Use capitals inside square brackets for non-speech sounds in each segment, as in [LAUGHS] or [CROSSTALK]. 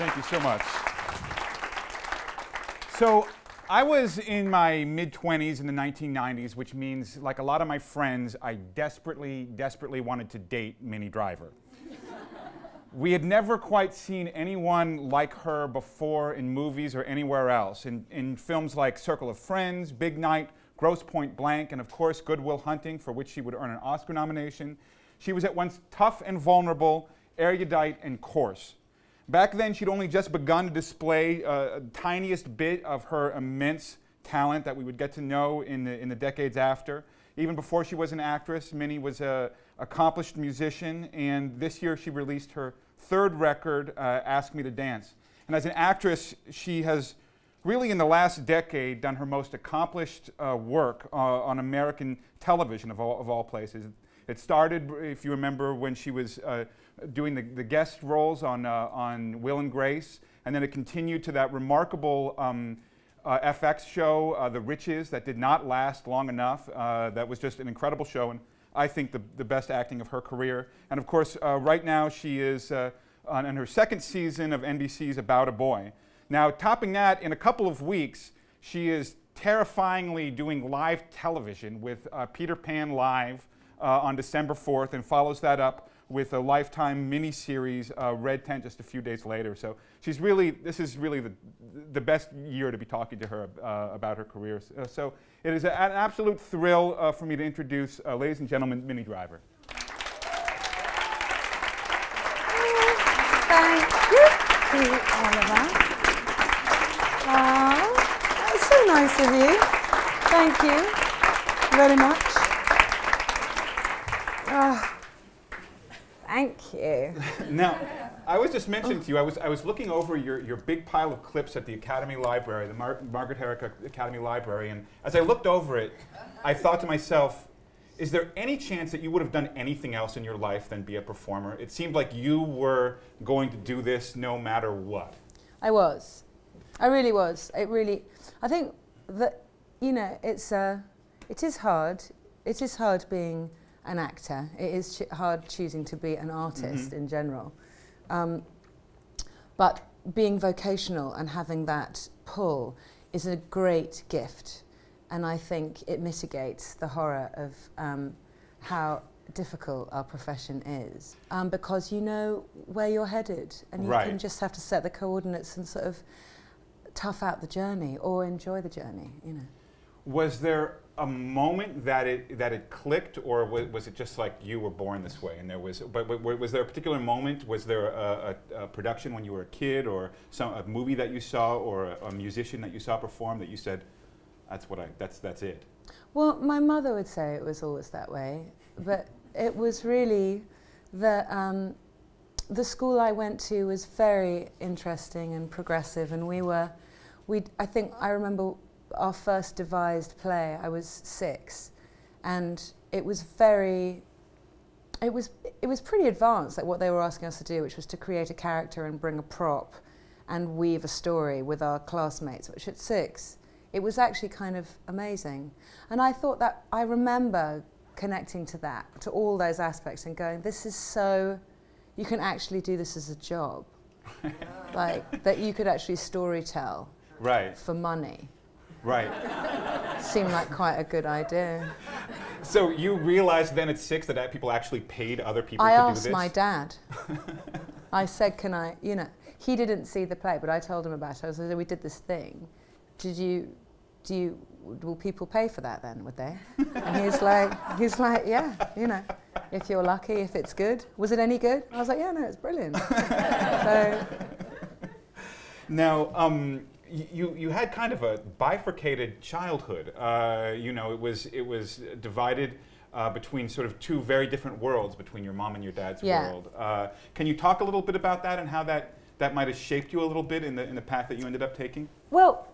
Thank you so much. So, I was in my mid 20s in the 1990s, which means, like a lot of my friends, I desperately, desperately wanted to date Minnie Driver. we had never quite seen anyone like her before in movies or anywhere else. In, in films like Circle of Friends, Big Night, Grosse Pointe Blank, and of course, Good Will Hunting, for which she would earn an Oscar nomination. She was at once tough and vulnerable, erudite and coarse. Back then, she'd only just begun to display uh, a tiniest bit of her immense talent that we would get to know in the, in the decades after. Even before she was an actress, Minnie was an accomplished musician, and this year she released her third record, uh, Ask Me to Dance. And as an actress, she has really in the last decade done her most accomplished uh, work uh, on American television of all, of all places. It started, if you remember, when she was uh, doing the, the guest roles on, uh, on Will and Grace, and then it continued to that remarkable um, uh, FX show, uh, The Riches, that did not last long enough. Uh, that was just an incredible show, and I think the, the best acting of her career. And of course, uh, right now she is uh, on, in her second season of NBC's About a Boy. Now, topping that, in a couple of weeks, she is terrifyingly doing live television with Peter Pan Live on December 4th, and follows that up with a Lifetime mini-series, uh, Red Tent, just a few days later. So she's really, this is really the, the best year to be talking to her uh, about her career. Uh, so it is an absolute thrill uh, for me to introduce, uh, ladies and gentlemen, Minnie Driver. Thank you, Oliver. Ah, that's so nice of you. Thank you very much. Ah. Thank you. [LAUGHS] now, I was just mentioning to you, I was, I was looking over your, your big pile of clips at the Academy Library, the Mar Margaret Herrick Academy Library, and as I looked over it, I thought to myself, is there any chance that you would have done anything else in your life than be a performer? It seemed like you were going to do this no matter what. I was. I really was. It really, I think that, you know, it's, uh, it is hard. It is hard being an actor. It is ch hard choosing to be an artist mm -hmm. in general. Um, but being vocational and having that pull is a great gift. And I think it mitigates the horror of um, how difficult our profession is. Um, because you know where you're headed and you right. can just have to set the coordinates and sort of tough out the journey or enjoy the journey, you know. Was there a moment that it that it clicked, or was, was, it just like you were born this way? And there was, but, was there a particular moment? Was there a, a, a, production when you were a kid, or some a movie that you saw, or a, a, musician that you saw perform that you said, "That's what I. That's that's it." Well, my mother would say it was always that way, but it was really the. Um, the school I went to was very interesting and progressive, and we were, we I think I remember our first devised play, I was six, and it was very, it was, it was pretty advanced, like what they were asking us to do, which was to create a character and bring a prop and weave a story with our classmates, which at six, it was actually kind of amazing. And I thought that, I remember connecting to that, to all those aspects and going, this is so, you can actually do this as a job. [LAUGHS] like, that you could actually story tell right. for money. Right. Seemed like quite a good idea. So you realized then at six that people actually paid other people I to do this? I asked my dad. I said, can I, you know, he didn't see the play, but I told him about it. I said, we did this thing. Did you, do you, will people pay for that then, would they? and he's like, he's like, yeah, you know, if you're lucky, if it's good. Was it any good? I was like, yeah, no, it's brilliant. so. [LAUGHS] Now, um, you, you had kind of a bifurcated childhood. Uh, you know, it was, it was divided uh, between sort of two very different worlds, between your mom and your dad's yeah. world. Uh, can you talk a little bit about that and how that, that might have shaped you a little bit in the, in the path that you ended up taking? Well,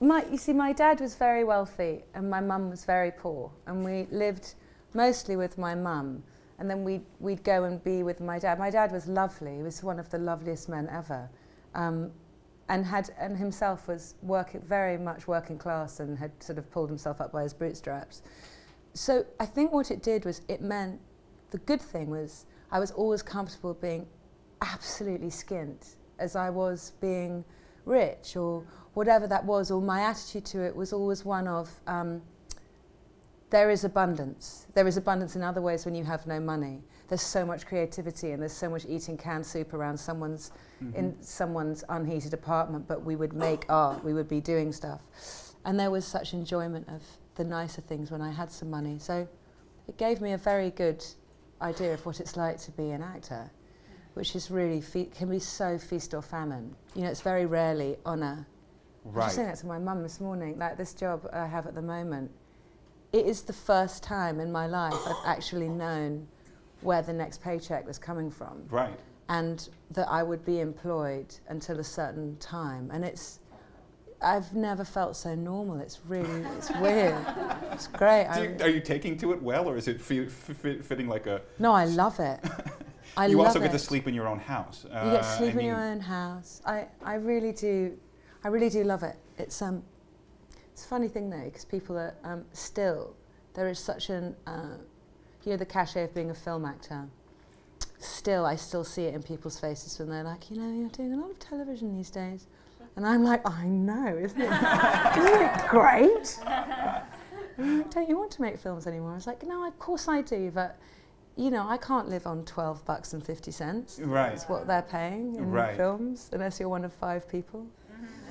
my, you see, my dad was very wealthy and my mum was very poor. And we lived mostly with my mum. And then we'd, we'd go and be with my dad. My dad was lovely. He was one of the loveliest men ever. Um, and had and himself was working very much working class and had sort of pulled himself up by his bootstraps. So I think what it did was it meant the good thing was I was always comfortable being absolutely skint as I was being rich or whatever that was, or my attitude to it was always one of um, there is abundance. There is abundance in other ways when you have no money. There's so much creativity and there's so much eating canned soup around someone's mm-hmm. in someone's unheated apartment, but we would make art, we would be doing stuff. And there was such enjoyment of the nicer things when I had some money. So it gave me a very good idea of what it's like to be an actor, which is really fe- can be so feast or famine. You know, it's very rarely honour. Right. I was saying that to my mum this morning. Like this job I have at the moment, it is the first time in my life I've actually known where the next paycheck was coming from. Right. And that I would be employed until a certain time. And it's, I've never felt so normal. It's really, it's [LAUGHS] weird. It's great. You, are you taking to it well, or is it fitting like a? No, I love it. [LAUGHS] I you love also it. get to sleep in your own house. Uh, you get to uh, sleep in your own house. I, I really do, I really do love it. It's um, it's a funny thing though, because people are um, still, there is such an, uh, you know, the cachet of being a film actor. Still, I still see it in people's faces when they're like, you know, you're doing a lot of television these days. And I'm like, I know, isn't it? [LAUGHS] isn't it great? Don't you want to make films anymore? I was like, no, of course I do, but you know, I can't live on 12 bucks and 50 cents. Right. That's what they're paying in right. films, unless you're one of five people.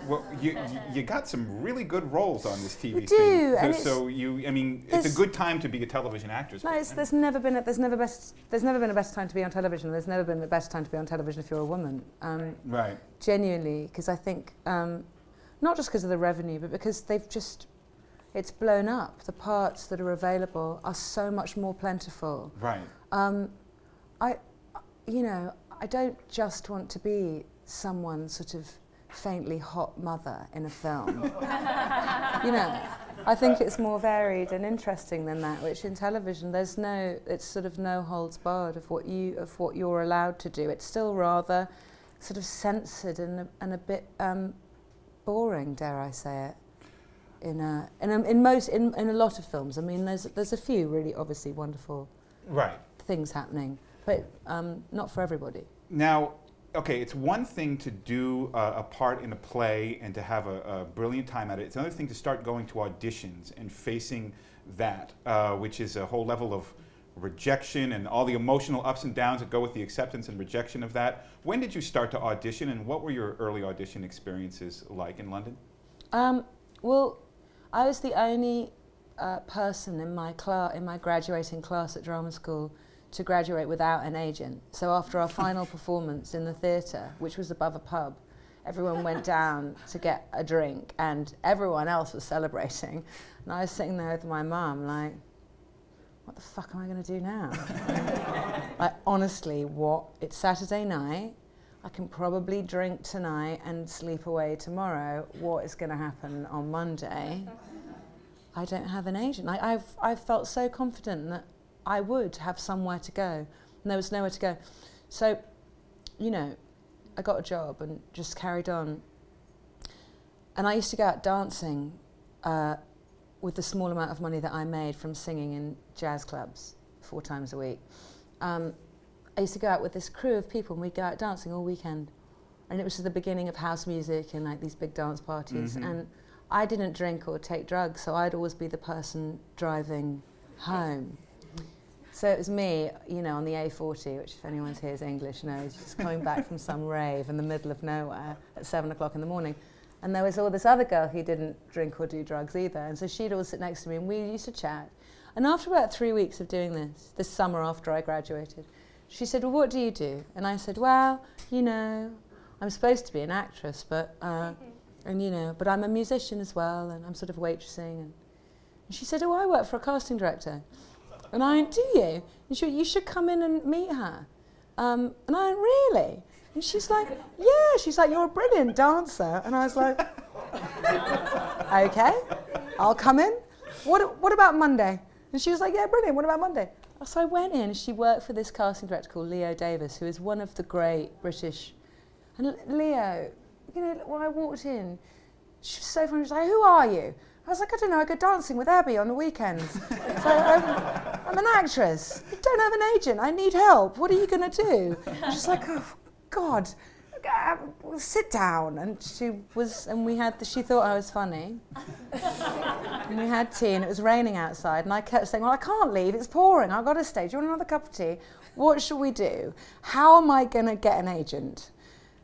Well, you, you got some really good roles on this TV we do, thing. So, so you, I mean, it's a good time to be a television actress. No, there's never been a, there's never best there's never been a best time to be on television. There's never been the best time to be on television if you're a woman. Um, right. Genuinely, because I think um, not just because of the revenue, but because they've just it's blown up. The parts that are available are so much more plentiful. Right. Um, I, you know, I don't just want to be someone sort of faintly hot mother in a film. [LAUGHS] you know, I think it's more varied and interesting than that. Which in television, there's no, it's sort of no holds barred of what you of what you're allowed to do. It's still rather sort of censored and a, and a bit um, boring, dare I say it. In a, in, a, in most in, in a lot of films, I mean, there's there's a few really obviously wonderful right things happening, but um, not for everybody. Now, okay, it's one thing to do uh, a part in a play and to have a, a, brilliant time at it. It's another thing to start going to auditions and facing that, uh, which is a whole level of rejection and all the emotional ups and downs that go with the acceptance and rejection of that. When did you start to audition, and what were your early audition experiences like in London? Um, well, I was the only uh, person in my class, in my graduating class at drama school to graduate without an agent. So after our final [LAUGHS] performance in the theatre, which was above a pub, everyone went [LAUGHS] down to get a drink and everyone else was celebrating. And I was sitting there with my mum like, what the fuck am I going to do now? [LAUGHS] like, honestly, what? It's Saturday night. I can probably drink tonight and sleep away tomorrow. What is going to happen on Monday? I don't have an agent. I, I've, I've felt so confident that I would have somewhere to go. And there was nowhere to go. So, you know, I got a job and just carried on. And I used to go out dancing uh, with the small amount of money that I made from singing in jazz clubs four times a week. Um, I used to go out with this crew of people and we'd go out dancing all weekend. And it was the beginning of house music and like these big dance parties. Mm -hmm. And I didn't drink or take drugs, so I'd always be the person driving home. So it was me, you know, on the A40, which if anyone here is English knows, just coming back from some [LAUGHS] rave in the middle of nowhere at seven o'clock in the morning. And there was all this other girl who didn't drink or do drugs either. And so she'd always sit next to me and we used to chat. And after about three weeks of doing this, this summer after I graduated, she said, well, what do you do? And I said, well, you know, I'm supposed to be an actress, but, uh, and you know, but I'm a musician as well, and I'm sort of waitressing. And, and she said, oh, I work for a casting director. And I went, do you? And she went, you should come in and meet her. Um, and I went, really? And she's like, yeah. She's like, you're a brilliant dancer. And I was like, [LAUGHS] okay, I'll come in. What, what about Monday? And she was like, yeah, brilliant. What about Monday? So I went in. She worked for this casting director called Leo Davis, who is one of the great British. And Leo, you know, when I walked in, she was so funny. She was like, who are you? I was like, I don't know, I go dancing with Abby on the weekends. [LAUGHS] so I'm, I'm, an actress. I don't have an agent. I need help. What are you going to do? She's like, oh, God. ah, sit down. And she was, and we had, the, she thought I was funny. [LAUGHS] and we had tea, and it was raining outside. And I kept saying, Well, I can't leave, it's pouring, I've got to stay. Do you want another cup of tea? What should we do? How am I going to get an agent?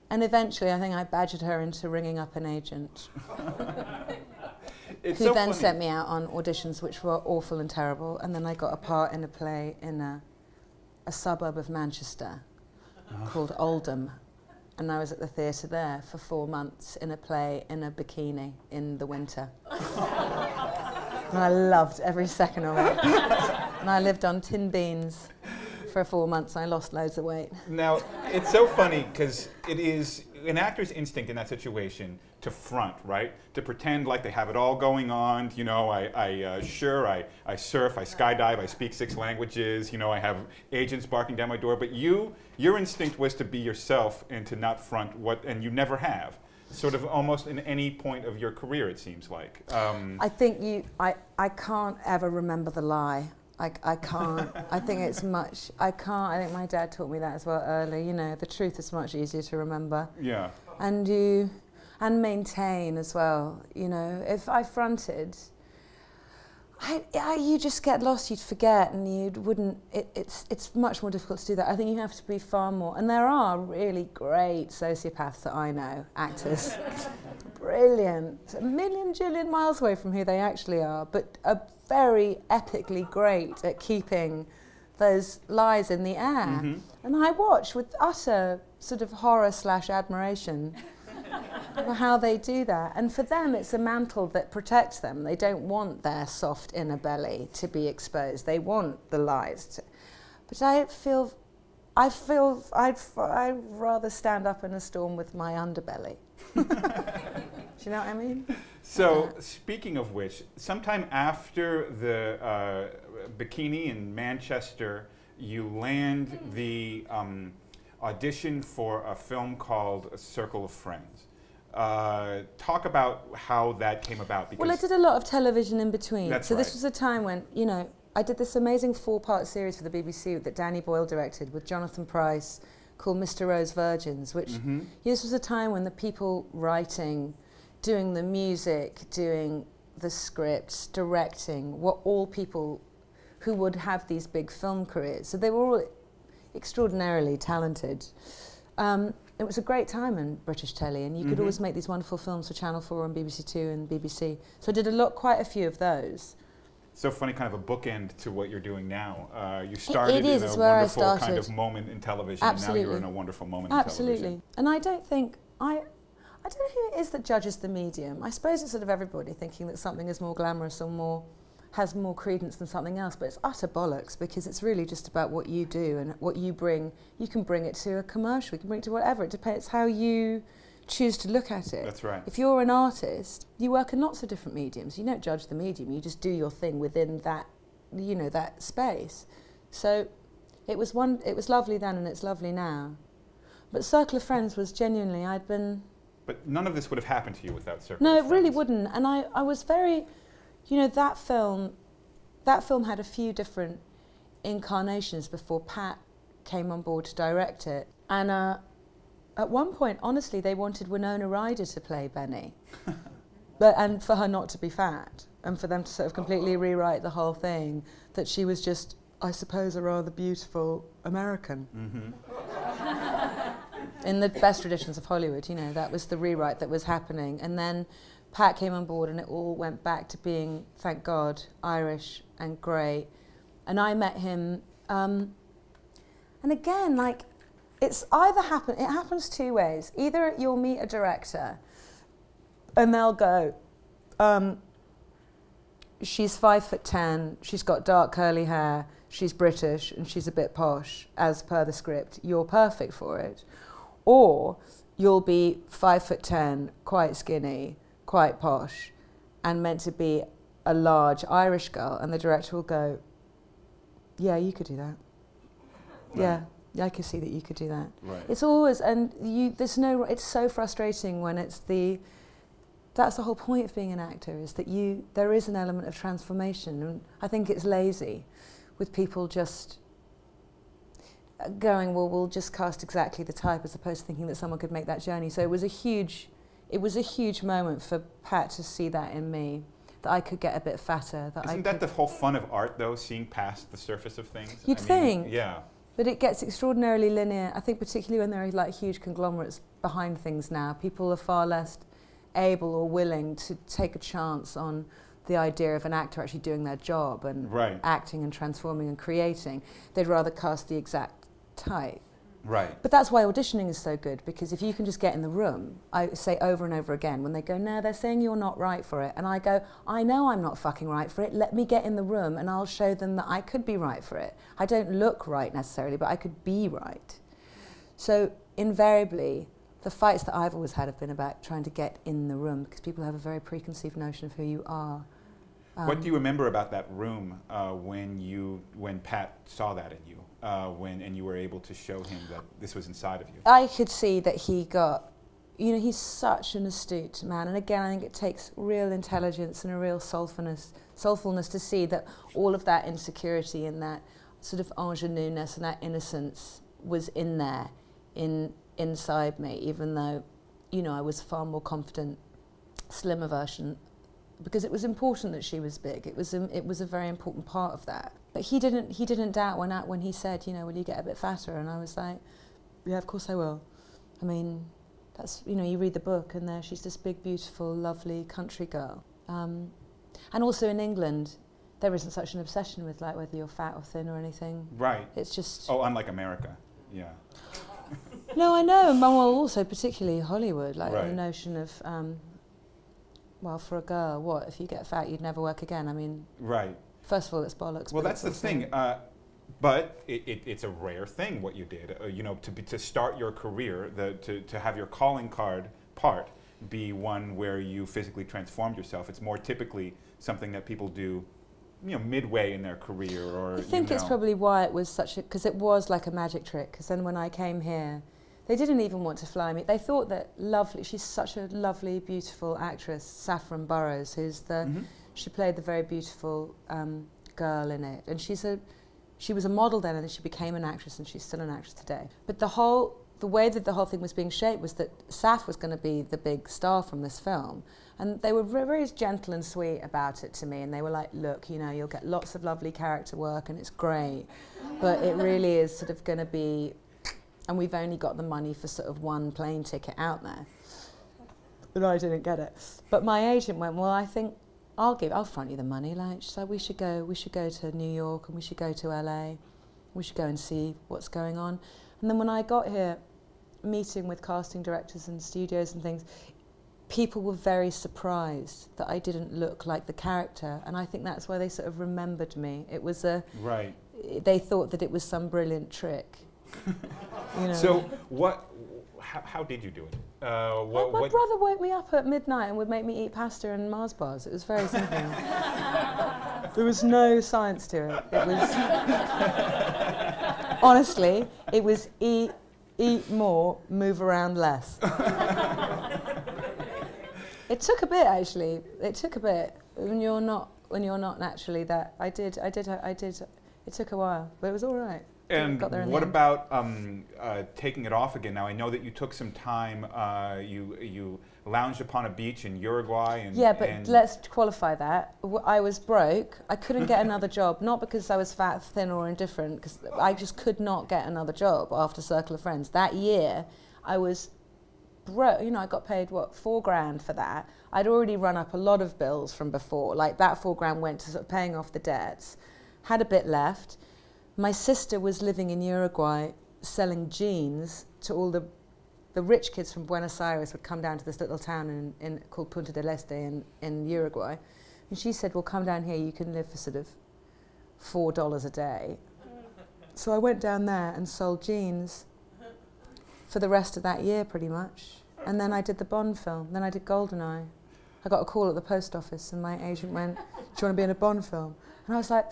And eventually, I think I badgered her into ringing up an agent. [LAUGHS] It's who so then funny. sent me out on auditions which were awful and terrible. And then I got a part in a play in a, a suburb of Manchester ah. called Oldham. And I was at the theatre there for four months in a play in a bikini in the winter. and I loved every second of it. and I lived on tin beans for four months and I lost loads of weight. Now, it's so funny because it is an actor's instinct in that situation to front, right? To pretend like they have it all going on. You know, I, I uh, sure, I, I surf, I skydive, I speak six languages. You know, I have agents barking down my door. But you, your instinct was to be yourself and to not front what, and you never have. Sort of almost in any point of your career, it seems like. Um, I think you, I, I can't ever remember the lie. I, I can't. I think it's much, I can't. I think my dad taught me that as well early. You know, the truth is much easier to remember. yeah. And you, and maintain as well. You know, if I fronted, I, I, you just get lost, you'd forget, and you wouldn't. It, it's it's much more difficult to do that. I think you have to be far more. And there are really great sociopaths that I know, actors, [LAUGHS] brilliant, a million jillion miles away from who they actually are, but are very epically great at keeping those lies in the air. Mhm. And I watch with utter sort of horror slash admiration [LAUGHS] how they do that. And for them, it's a mantle that protects them. They don't want their soft inner belly to be exposed. They want the lies. To, but I feel, I feel, I'd, I'd rather stand up in a storm with my underbelly. [LAUGHS] do you know what I mean? So, speaking of which, sometime after the uh, bikini in Manchester, you land the um, audition for a film called A Circle of Friends. Uh, talk about how that came about. Because Well, I did a lot of television in between. That's so this was a time when, you know, I did this amazing four-part series for the BBC that Danny Boyle directed with Jonathan Pryce called Mr. Wroe's Virgins, which Mhm. this was a time when the people writing, doing the music, doing the scripts, directing, were all people who would have these big film careers. So they were all extraordinarily talented. Um, it was a great time in British telly, and you could Mhm. always make these wonderful films for Channel 4 and BBC Two and BBC. So I did a lot, quite a few of those. so funny, kind of a bookend to what you're doing now. Uh, you started it in a wonderful kind of moment in television, and now you're in a wonderful moment in television. Absolutely. And I don't think I I don't know who it is that judges the medium. I suppose it's sort of everybody thinking that something is more glamorous or more has more credence than something else, but it's utter bollocks because it's really just about what you do and what you bring. You can bring it to a commercial, you can bring it to whatever. It depends how you choose to look at it. That's right. If you're an artist, you work in lots of different mediums. You don't judge the medium, you just do your thing within that, you know, that space. So it was one it was lovely then and it's lovely now. But Circle of Friends was genuinely I'd been But none of this would have happened to you without Circle No, it really wouldn't. And I, I was very you know, that film that film had a few different incarnations before Pat came on board to direct it. And uh, at one point, honestly, they wanted Winona Ryder to play Benny. [LAUGHS] but, and for her not to be fat. And for them to sort of completely rewrite the whole thing. That she was just, I suppose, a rather beautiful American. Mhm. [LAUGHS] In the best traditions of Hollywood, you know, that was the rewrite that was happening. And then Pat came on board and it all went back to being, thank God, Irish and great. And I met him. Um, and again, like, it's either happen. It happens two ways. Either you'll meet a director, and they'll go, um, "She's five foot ten. She's got dark curly hair. She's British, and she's a bit posh, as per the script. You're perfect for it." Or you'll be five foot ten, quite skinny, quite posh, and meant to be a large Irish girl, and the director will go, "Yeah, you could do that." Yeah, yeah, I can see that you could do that. Right. It's always, and you, there's no, it's so frustrating when it's the, that's the whole point of being an actor is that you, there is an element of transformation. And I think it's lazy with people just uh, going, well, we'll just cast exactly the type as opposed to thinking that someone could make that journey. So it was a huge, it was a huge moment for Pat to see that in me, that I could get a bit fatter. That Isn't I that the whole fun of art, though, seeing past the surface of things? You'd I mean, think. Yeah. But it gets extraordinarily linear. I think particularly when there are like huge conglomerates behind things now, people are far less able or willing to take a chance on the idea of an actor actually doing their job and Right. acting and transforming and creating. They'd rather cast the exact type. Right. But that's why auditioning is so good because if you can just get in the room, I say over and over again when they go, No, they're saying you're not right for it. And I go, I know I'm not fucking right for it. Let me get in the room and I'll show them that I could be right for it. I don't look right necessarily, but I could be right. So invariably, the fights that I've always had have been about trying to get in the room because people have a very preconceived notion of who you are. what Um, do you remember about that room uh, when you when Pat saw that in you, uh, when and you were able to show him that this was inside of you? I could see that he got, you know, he's such an astute man. And again, I think it takes real intelligence and a real soulfulness, soulfulness to see that all of that insecurity and that sort of ingenueness and that innocence was in there, in inside me, even though, you know, I was far more confident, slimmer version because it was important that she was big. It was a, it was a very important part of that. But he didn't he didn't doubt when I, when he said, you know, will you get a bit fatter? And I was like, yeah, of course I will. I mean, that's you know, you read the book and there she's this big, beautiful, lovely country girl. Um, and also in England, there isn't such an obsession with like whether you're fat or thin or anything. Right. It's just Oh, unlike America. Yeah. no, I know. And well, also particularly Hollywood, like the notion of. Um, well, for a girl, what if you get fat, you'd never work again? I mean, Right. First of all, it's bollocks. Well, that's the thing. Uh, but it, it, it's a rare thing what you did. Uh, you know, to be, to start your career, the, to, to have your calling card part be one where you physically transformed yourself. It's more typically something that people do, you know, midway in their career or. I think you it's probably why it was such a because it was like a magic trick. Because then when I came here, they didn't even want to fly me. They thought that lovely. She's such a lovely, beautiful actress, Saffron Burrows, who's the Mhm. she played the very beautiful um, girl in it, and she's a she was a model then, and then she became an actress, and she's still an actress today. But the whole the way that the whole thing was being shaped was that Saf was going to be the big star from this film, and they were very, very gentle and sweet about it to me, and they were like, "Look, you know, you'll get lots of lovely character work, and it's great, but it really is sort of going to be." And we've only got the money for sort of one plane ticket out there. But I didn't get it. But my agent went, well, I think I'll give, I'll front you the money. Like, she said, we should go, we should go to New York and we should go to LA. We should go and see what's going on. And then when I got here, meeting with casting directors and studios and things, people were very surprised that I didn't look like the character. And I think that's why they sort of remembered me. It was a, Right. they thought that it was some brilliant trick. [LAUGHS] you know. So what? How, how did you do it? Uh, My, what, my what, brother woke me up at midnight and would make me eat pasta and Mars bars. It was very simple. [LAUGHS] there was no science to it. It was [LAUGHS] honestly, it was eat, eat more, move around less. it took a bit actually. It took a bit when you're not when you're not naturally that. I did. I did. I did. It took a while, but it was all right. And got there in the what about um, uh, taking it off again? Now I know that you took some time. Uh, you you lounged upon a beach in Uruguay, and Yeah, but let's qualify that. W- I was broke. I couldn't get another [LAUGHS] job, not because I was fat, thin, or indifferent, because I just could not get another job after Circle of Friends. That year, I was broke. You know, I got paid, what, four grand for that. I'd already run up a lot of bills from before. Like, that four grand went to sort of paying off the debts. Had a bit left. My sister was living in Uruguay selling jeans to all the the rich kids from Buenos Aires would come down to this little town in, in, called Punta del Este in, in Uruguay. And she said, well, come down here, you can live for sort of $4 a day. So I went down there and sold jeans for the rest of that year, pretty much. And then I did the Bond film. Then I did Goldeneye. I got a call at the post office, and my agent went, "Do you want to be in a Bond film?" And I was like,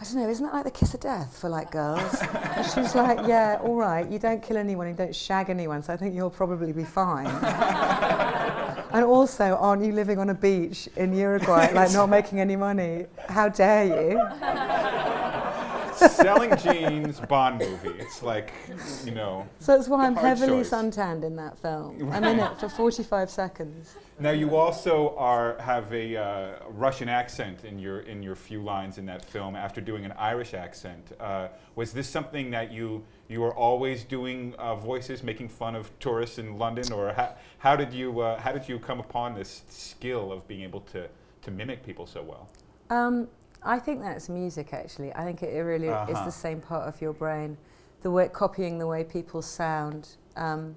"I don't know. Isn't that like the kiss of death for like girls?" and she was like, "Yeah, all right. You don't kill anyone, you don't shag anyone, so I think you'll probably be fine." [LAUGHS] and also, aren't you living on a beach in Uruguay, like not making any money? How dare you? Selling jeans, Bond movie. It's like, you know. So that's why I'm heavily choice. suntanned in that film. [LAUGHS] I'm in it for 45 seconds. Now you also are have a uh, Russian accent in your in your few lines in that film after doing an Irish accent. Uh, was this something that you you were always doing uh, voices, making fun of tourists in London, or how, how did you uh, how did you come upon this skill of being able to to mimic people so well? Um, I think that's music, actually. I think it really is Uh-huh. the same part of your brain. The way copying the way people sound. Um,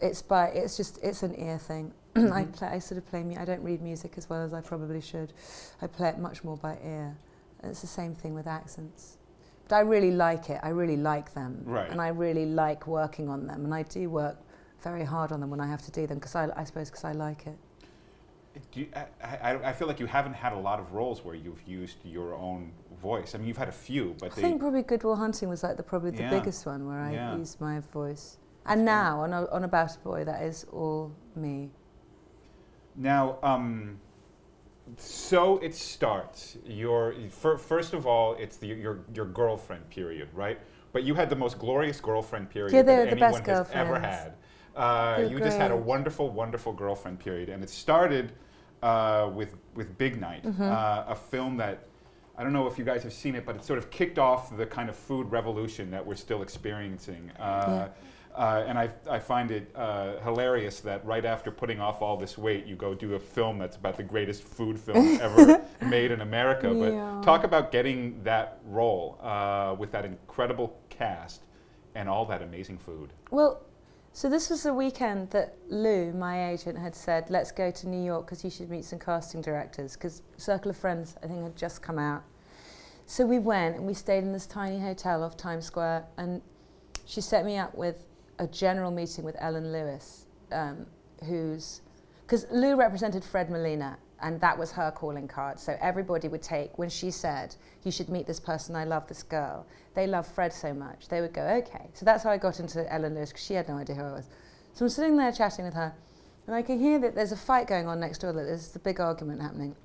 it's by it's just it's an ear thing. [CLEARS THROAT] I Mhm. play I sort of play me. I don't read music as well as I probably should. I play it much more by ear. And it's the same thing with accents. But I really like it. I really like them. Right. And I really like working on them. And I do work very hard on them when I have to do them because I, I suppose because I like it. Do you, I, I, I feel like you haven't had a lot of roles where you've used your own voice. I mean, you've had a few, but I think probably Good Will Hunting was like the probably the Yeah. biggest one where I Yeah. used my voice. And That's now on, a, on About a Boy, that is all me. Now, um, so it starts. Your fir- first of all, it's the, your your girlfriend period, right? But you had the most glorious girlfriend period Yeah, that anyone has ever had. Uh, you just had a wonderful, wonderful girlfriend period, and it started uh, with with Big Night, Mm-hmm. uh, a film that. I don't know if you guys have seen it, but it sort of kicked off the kind of food revolution that we're still experiencing. Uh, uh, and I, I find it uh, hilarious that right after putting off all this weight, you go do a film that's about the greatest food film [LAUGHS] ever made in America. Yeah. But talk about getting that role uh, with that incredible cast and all that amazing food. Well, so this was the weekend that Lou, my agent, had said, let's go to New York because you should meet some casting directors because Circle of Friends, I think, had just come out. So we went and we stayed in this tiny hotel off Times Square and she set me up with a general meeting with Ellen Lewis, um, who's, because Lou represented Fred Molina and that was her calling card. So everybody would take, when she said, you should meet this person, I love this girl, they love Fred so much, they would go, okay. So that's how I got into Ellen Lewis, because she had no idea who I was. So I'm sitting there chatting with her, and I can hear that there's a fight going on next door, that there's the big argument happening.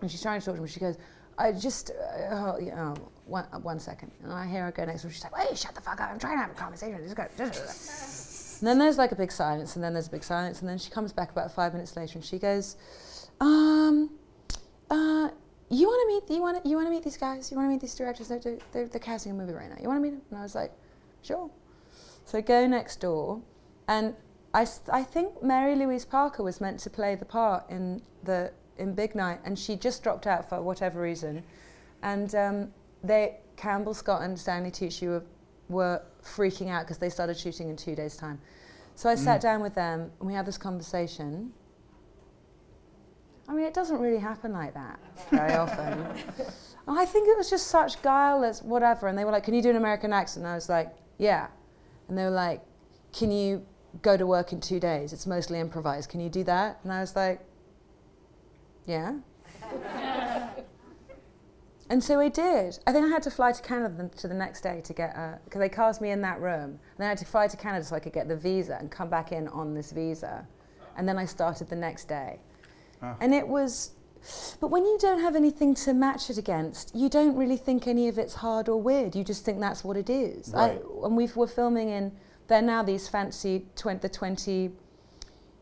And she's trying to talk to me, she goes, I just, uh, oh, you know, one, uh, one second. And I hear her go next door, she's like, wait, shut the fuck up, I'm trying to have a conversation. Just go, and then there's like a big silence, and then there's a big silence, and then she comes back about five minutes later, and she goes, um, uh, you want to meet, you want to, you want to meet these guys? You want to meet these directors? They're, they're, they're casting a movie right now. You want to meet them? And I was like, sure. So I go next door, and I, I think Mary Louise Parker was meant to play the part in the in Big Night, and she just dropped out for whatever reason, and um, they Campbell Scott and Stanley Tucci were, were freaking out because they started shooting in two days' time. So I sat Mm. down with them, and we had this conversation. I mean, it doesn't really happen like that [LAUGHS] very often. [LAUGHS] I think it was just such guileless, whatever. And they were like, "Can you do an American accent?" And I was like, "Yeah." And they were like, "Can you go to work in two days? It's mostly improvised. Can you do that?" And I was like, "Yeah." [LAUGHS] and so I did. I think I had to fly to Canada the- to the next day to get uh, because they cast me in that room. And then I had to fly to Canada so I could get the visa and come back in on this visa. And then I started the next day. Ah. And it was, but when you don't have anything to match it against, you don't really think any of it's hard or weird. You just think that's what it is. Right. I, and we've, we're filming in, they're now these fancy 20, the 20,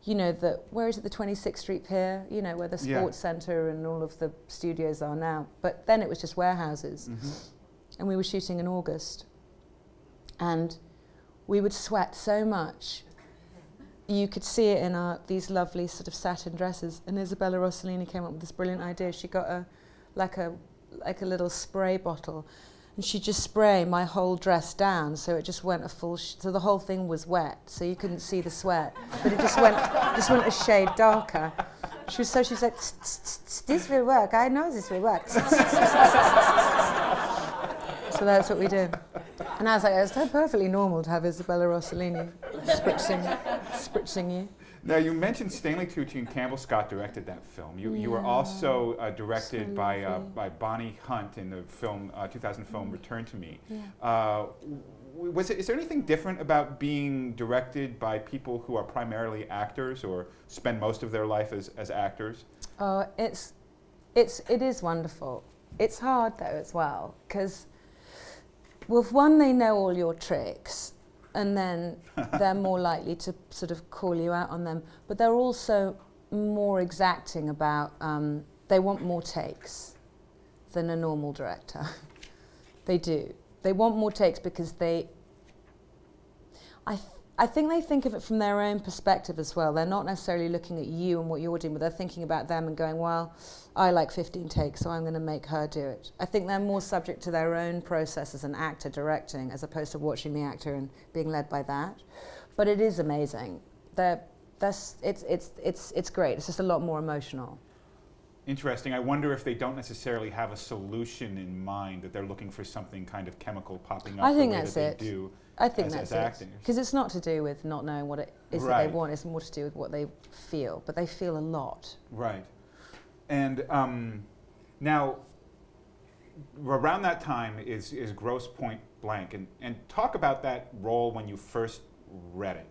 you know, the, where is it, the 26th Street Pier, you know, where the Yeah. sports centre and all of the studios are now. But then it was just warehouses. Mhm. And we were shooting in August. And we would sweat so much. You could see it in our these lovely sort of satin dresses. And Isabella Rossellini came up with this brilliant idea. She got a like a like a little spray bottle, and she just spray my whole dress down, so it just went a full. So the whole thing was wet, so you couldn't see the sweat, but it just went just went a shade darker. She was so she was like, "Tss, tss, tss, tss, "This will work. I know this will work." [LAUGHS] so that's what we did. And I was like, it's so perfectly normal to have Isabella Rossellini spritzing, spritzing you. Now you mentioned Stanley Tucci and Campbell Scott directed that film. You, you were also uh, directed So by uh, by Bonnie Hunt in the film uh, 2000 film Return to Me. Yeah. Uh, was it, is there anything different about being directed by people who are primarily actors or spend most of their life as, as actors? Oh, it's, it's, it is wonderful. It's hard though as well because, well, one they know all your tricks, and then [LAUGHS] they're more likely to sort of call you out on them. But they're also more exacting about. Um, they want more takes than a normal director. [LAUGHS] they do. They want more takes because they. I. I think they think of it from their own perspective as well. They're not necessarily looking at you and what you're doing, but they're thinking about them and going, well, I like 15 takes, so I'm going to make her do it. I think they're more subject to their own process as an actor directing as opposed to watching the actor and being led by that. But it is amazing. They're, that's, it's, it's, it's, it's great. It's just a lot more emotional. Interesting. I wonder if they don't necessarily have a solution in mind, that they're looking for something kind of chemical popping up I think the way that's that it. they do. I think as, that's as it. Because it's not to do with not knowing what it is that they want, it's more to do with what they feel. But they feel a lot. Right. And um, now, around that time is, is Grosse Pointe Blank. And, and talk about that role when you first read it.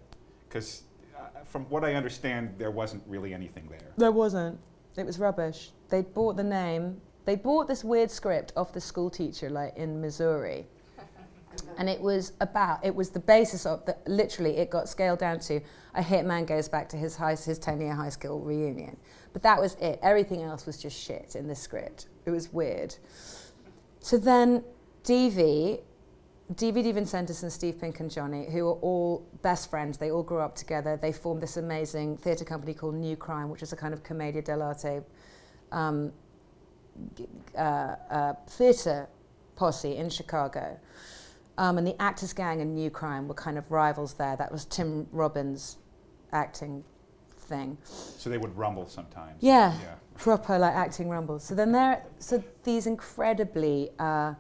Because uh, from what I understand, there wasn't really anything there. There wasn't. It was rubbish. They bought the name. They bought this weird script off the school teacher, like in Missouri. [LAUGHS] And it was about, it was the basis of, the, literally, it got scaled down to a hitman goes back to his, high, his 10 year high school reunion. But that was it. Everything else was just shit in the script. It was weird. So then DV, D.V. DeVincentis and Steve Pink and Johnny, who are all best friends, they all grew up together. They formed this amazing theatre company called New Crime, which is a kind of commedia dell'arte um, uh, uh, theatre posse in Chicago. Um, and the Actors Gang and New Crime were kind of rivals there. That was Tim Robbins' acting thing. So they would rumble sometimes. Yeah. Yeah. Proper like acting rumbles. So then there, so these incredibly uh,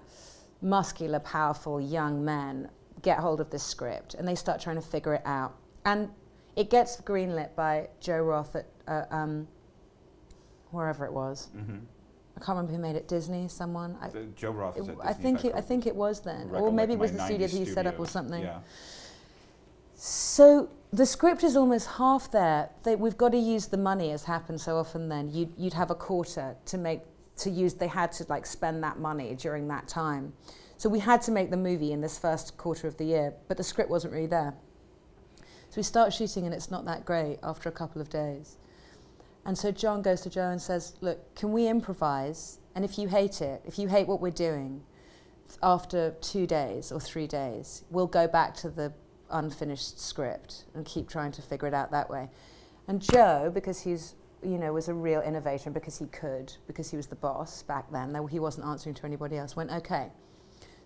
muscular, powerful young men get hold of this script and they start trying to figure it out. And it gets greenlit by Joe Roth at uh, um, wherever it was. hmm I can't remember who made it. Disney, someone. I, Joe Roth is it- at I think it, I think it was then, or maybe it was the studio that he set up or something. Yeah. So the script is almost half there. They, we've got to use the money, as happens so often. Then you'd, you'd have a quarter to make to use. They had to like spend that money during that time. So we had to make the movie in this first quarter of the year, but the script wasn't really there. So we start shooting, and it's not that great after a couple of days. And so John goes to Joe and says, "Look, can we improvise? And if you hate it, if you hate what we're doing, after two days or three days, we'll go back to the unfinished script and keep trying to figure it out that way. And Joe, because he's you know was a real innovator, because he could, because he was the boss back then, he wasn't answering to anybody else, went okay.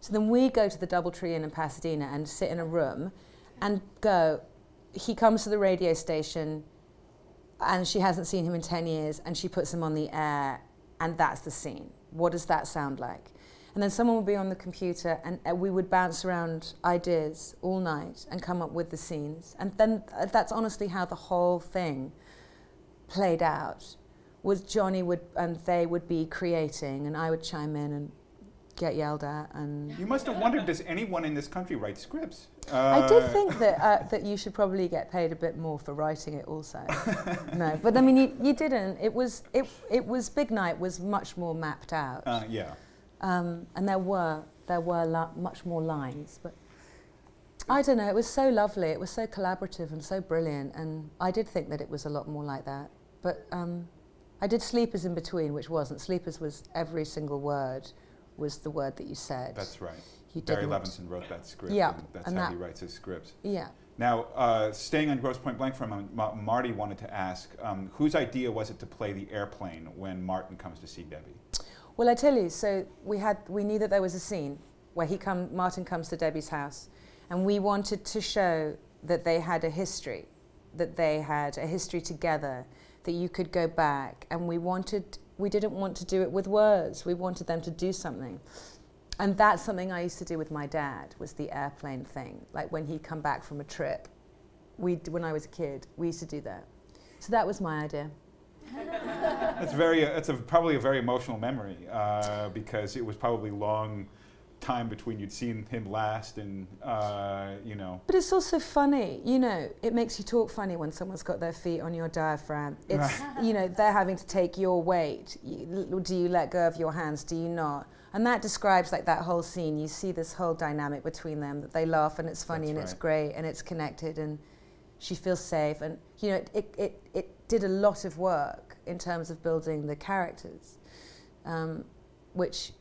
So then we go to the DoubleTree Inn in Pasadena and sit in a room, and go. He comes to the radio station, and she hasn't seen him in ten years, and she puts him on the air, and that's the scene. What does that sound like? And then someone would be on the computer and uh, we would bounce around ideas all night and come up with the scenes. And then uh, that's honestly how the whole thing played out. Was Johnny would and they would be creating and I would chime in and get yelled at and You must have wondered, does anyone in this country write scripts? I did Uh, think that uh, that you should probably get paid a bit more for writing it also. no, but I mean you, you didn't. It was it it was Big Night was much more mapped out. Uh, yeah. um, and there were there were much more lines, but I don't know. It was so lovely. It was so collaborative and so brilliant, and I did think that it was a lot more like that. But um, I did Sleepers in between, which wasn't. Sleepers was every single word was the word that you said. That's right. you Barry didn't- Levinson wrote that script. Yeah, and that's and how that- he writes his scripts. Yeah. Now, uh, staying on Grosse Pointe Blank for a moment, Ma- Marty wanted to ask, um, whose idea was it to play the airplane when Martin comes to see Debbie? Well, I tell you, so we had we knew that there was a scene where he come Martin comes to Debbie's house, and we wanted to show that they had a history, that they had a history together, that you could go back, and we wanted we didn't want to do it with words. We wanted them to do something. And that's something I used to do with my dad was the airplane thing. Like when he'd come back from a trip, we when I was a kid, we used to do that. So that was my idea. That's very. Uh, that's a, probably a very emotional memory uh, because it was probably long time between you'd seen him last and uh, you know. But it's also funny, you know. It makes you talk funny when someone's got their feet on your diaphragm. It's you know they're having to take your weight. You, do you let go of your hands? Do you not? And that describes like that whole scene. You see this whole dynamic between them that they laugh and it's funny That's and right. it's great and it's connected and she feels safe and you know it, it, it, it did a lot of work in terms of building the characters, um, which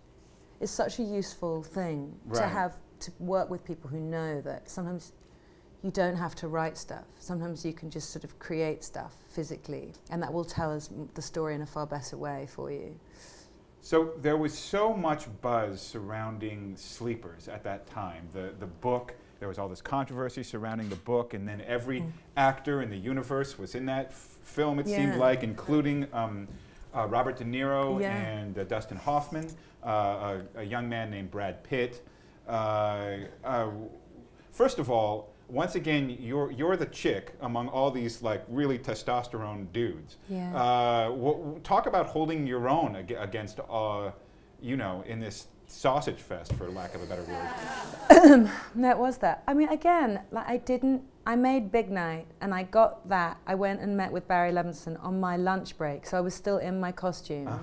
is such a useful thing to have to work with people who know that sometimes you don't have to write stuff. Sometimes you can just sort of create stuff physically, and that will tell us the story in a far better way for you. So there was so much buzz surrounding Sleepers at that time. The the book, there was all this controversy surrounding the book, and then every Mm. actor in the universe was in that f- film. It seemed like, including um, uh, Robert De Niro Yeah. and uh, Dustin Hoffman, uh, a, a young man named Brad Pitt. Uh, uh, first of all. Once again, you're, you're the chick among all these like really testosterone dudes. Yeah. Uh, w- w- talk about holding your own ag- against, uh, you know, in this sausage fest, for lack of a better word. [COUGHS] That was that. I mean, again, like I didn't. I made Big Night, and I got that. I went and met with Barry Levinson on my lunch break, so I was still in my costume. Ah.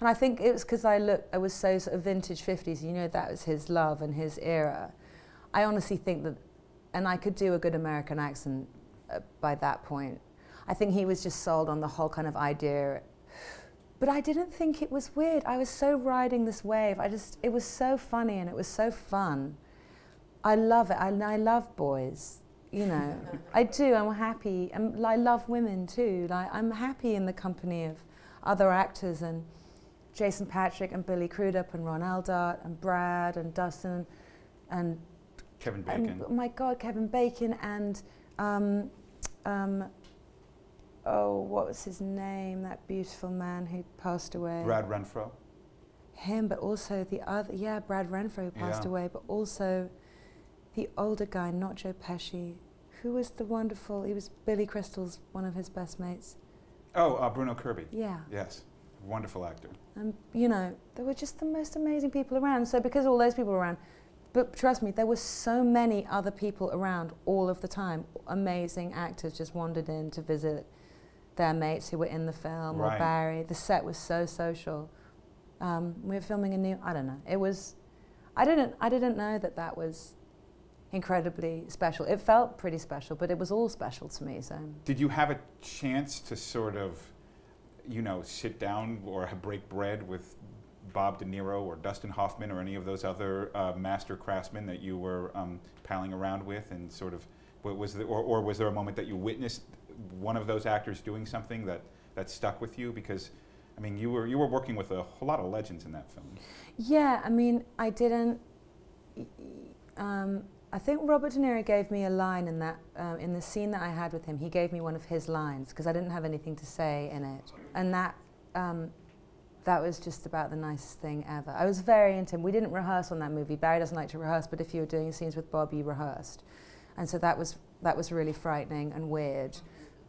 And I think it was because I looked. I was so sort of vintage '50s. You know, that was his love and his era. I honestly think that, and I could do a good American accent uh, by that point. I think he was just sold on the whole kind of idea. But I didn't think it was weird. I was so riding this wave. I just, it was so funny and it was so fun. I love it. I, I love boys. You know, I do. I'm happy. I'm, I love women too. Like, I'm happy in the company of other actors and Jason Patric and Billy Crudup and Ron Eldard and Brad and Dustin and Kevin Bacon. and, oh my God, Kevin Bacon and um, um, oh, what was his name? That beautiful man who passed away. Brad Renfro. Him, but also the other, yeah, Brad Renfro who passed Yeah. away, but also the older guy, not Joe Pesci. Who was the wonderful? He was Billy Crystal's one of his best mates. Oh, uh, Bruno Kirby. Yeah. Yes, wonderful actor. And, you know, there were just the most amazing people around. So, because all those people were around, but trust me, there were so many other people around all of the time. Amazing actors just wandered in to visit their mates who were in the film Right. or Barry. The set was so social. Um, we were filming a new, I don't know. It was, I didn't, I didn't know that that was incredibly special. It felt pretty special, but it was all special to me. So. Did you have a chance to sort of, you know, sit down or break bread with Bob De Niro or Dustin Hoffman or any of those other uh, master craftsmen that you were um, palling around with, and sort of, wa- was the, or, or was there a moment that you witnessed one of those actors doing something that, that stuck with you? Because, I mean, you were you were working with a whole lot of legends in that film. Yeah, I mean, I didn't. Um, I think Robert De Niro gave me a line in that um, in the scene that I had with him. He gave me one of his lines because I didn't have anything to say in it, and that um, that was just about the nicest thing ever. I was very into him. We didn't rehearse on that movie. Barry doesn't like to rehearse, but if you were doing scenes with Bob, you rehearsed, and so that was that was really frightening and weird.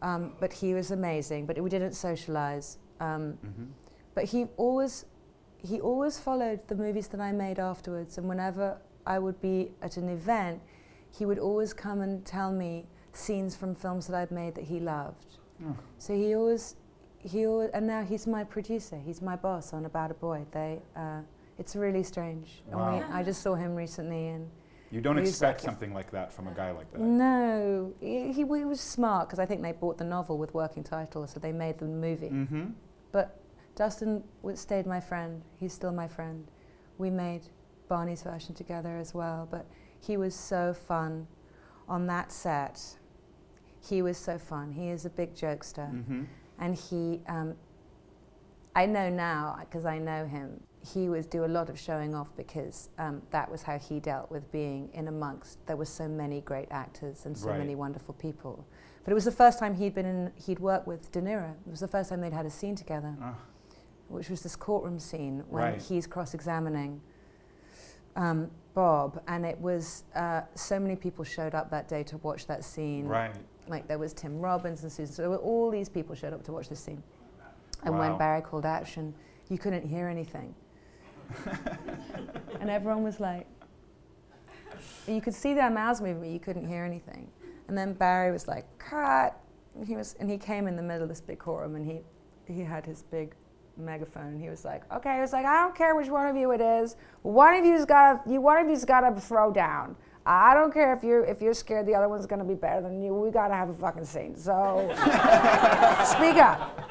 Um, but he was amazing. But we didn't socialize. Um, Mm-hmm. but he always he always followed the movies that I made afterwards and whenever I would be at an event he would always come and tell me scenes from films that I'd made that he loved Oh. so he always he always, and now he's my producer he's my boss on About a Boy they uh, it's really strange Wow. we, I just saw him recently and You don't expect like- something like that from a guy like that. no he, he, was smart because I think they bought the novel with working title, so they made the movie Mm-hmm. But Dustin stayed my friend. He's still my friend. We made Barney's version together as well. But he was so fun on that set. He was so fun. He is a big jokester. Mm-hmm. And he, um, I know now, because I know him, he would do a lot of showing off because um, that was how he dealt with being in amongst, there were so many great actors and so Right. many wonderful people. But it was the first time he'd been in, he'd worked with De Niro. It was the first time they'd had a scene together, Ah, which was this courtroom scene when Right. he's cross-examining um, Bob. And it was, uh, so many people showed up that day to watch that scene right. like there was Tim Robbins and Susan. So there were all these people showed up to watch this scene. And Wow. when Barry called action, you couldn't hear anything. [LAUGHS] and everyone was like, you could see their mouths moving, but you couldn't hear anything. And then Barry was like, cut. And he was, and he came in the middle of this big courtroom, and he, he had his big megaphone. And he was like, okay. He was like, I don't care which one of you it is. One of you's got to, you, one of you's got to throw down. I don't care if you're if you're scared the other one's gonna be better than you. We gotta have a fucking scene. So [LAUGHS] speak up.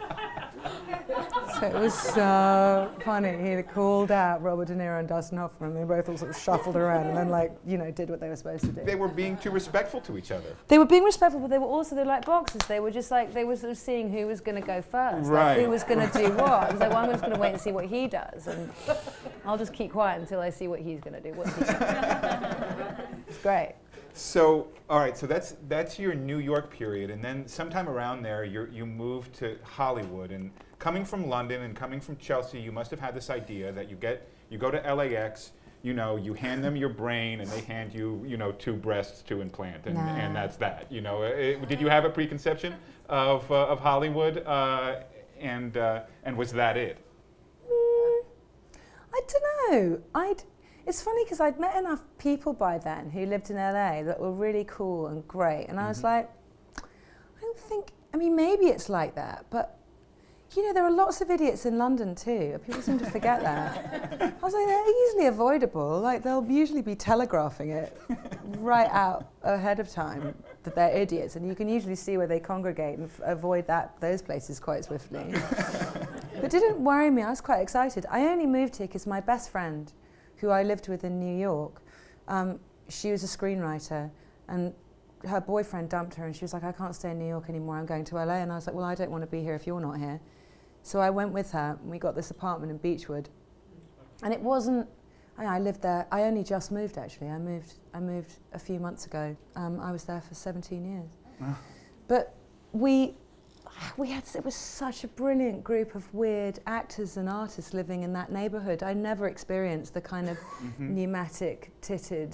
So it was so funny. He called out Robert De Niro and Dustin Hoffman. They both all sort of shuffled around and then, like, you know, did what they were supposed to do. They were being too respectful to each other. They were being respectful, but they were also they were like boxers. They were just like they were sort of seeing who was going to go first, Right. like who was going to do [LAUGHS] what. I was like, well, I'm just going to wait and see what he does, and I'll just keep quiet until I see what he's going to do. What's he? [LAUGHS] It's great. So, all right, so that's that's your New York period, and then sometime around there, you you moved to Hollywood, and coming from London and coming from Chelsea, you must have had this idea that you get you go to LAX, you know, you hand them your brain, and they hand you you know two breasts to implant, and, Nah. and that's that. You know, Uh, did you have a preconception of uh, of Hollywood, uh, and uh, and was that it? Mm, I don't know. I'd. It's funny because I'd met enough people by then who lived in LA that were really cool and great, and I was Mhm. like, I don't think. I mean, maybe it's like that, but you know, there are lots of idiots in London too. People seem to forget that. I was like, they're easily avoidable. Like they'll usually be telegraphing it right out ahead of time that they're idiots, and you can usually see where they congregate and avoid that those places quite swiftly. but didn't worry me. I was quite excited. I only moved here because my best friend, who I lived with in New York, um, she was a screenwriter, and her boyfriend dumped her, and she was like, "I can't stay in New York anymore. I'm going to LA." And I was like, "Well, I don't want to be here if you're not here." So I went with her, and we got this apartment in Beechwood, and it wasn't. I, I lived there. I only just moved actually. I moved. I moved a few months ago. Um, I was there for 17 years, Ah. but we we had it was such a brilliant group of weird actors and artists living in that neighborhood. I never experienced the kind of Mhm. [LAUGHS] pneumatic titted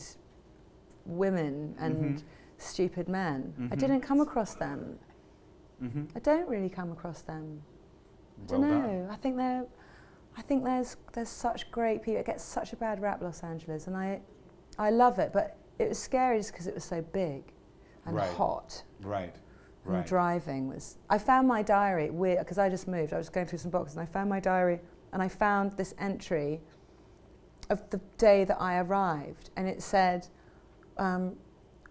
women and Mhm. stupid men. I Mhm. didn't come across them. Mhm. I don't really come across them. I Well don't done. know. I think they're. I think there's there's such great people. It gets such a bad rap, Los Angeles, and I, I love it. But it was scary just because it was so big, and Right. hot. Right. Right. And driving was. I found my diary weird because I just moved. I was going through some boxes, and I found my diary, and I found this entry of the day that I arrived, and it said, um,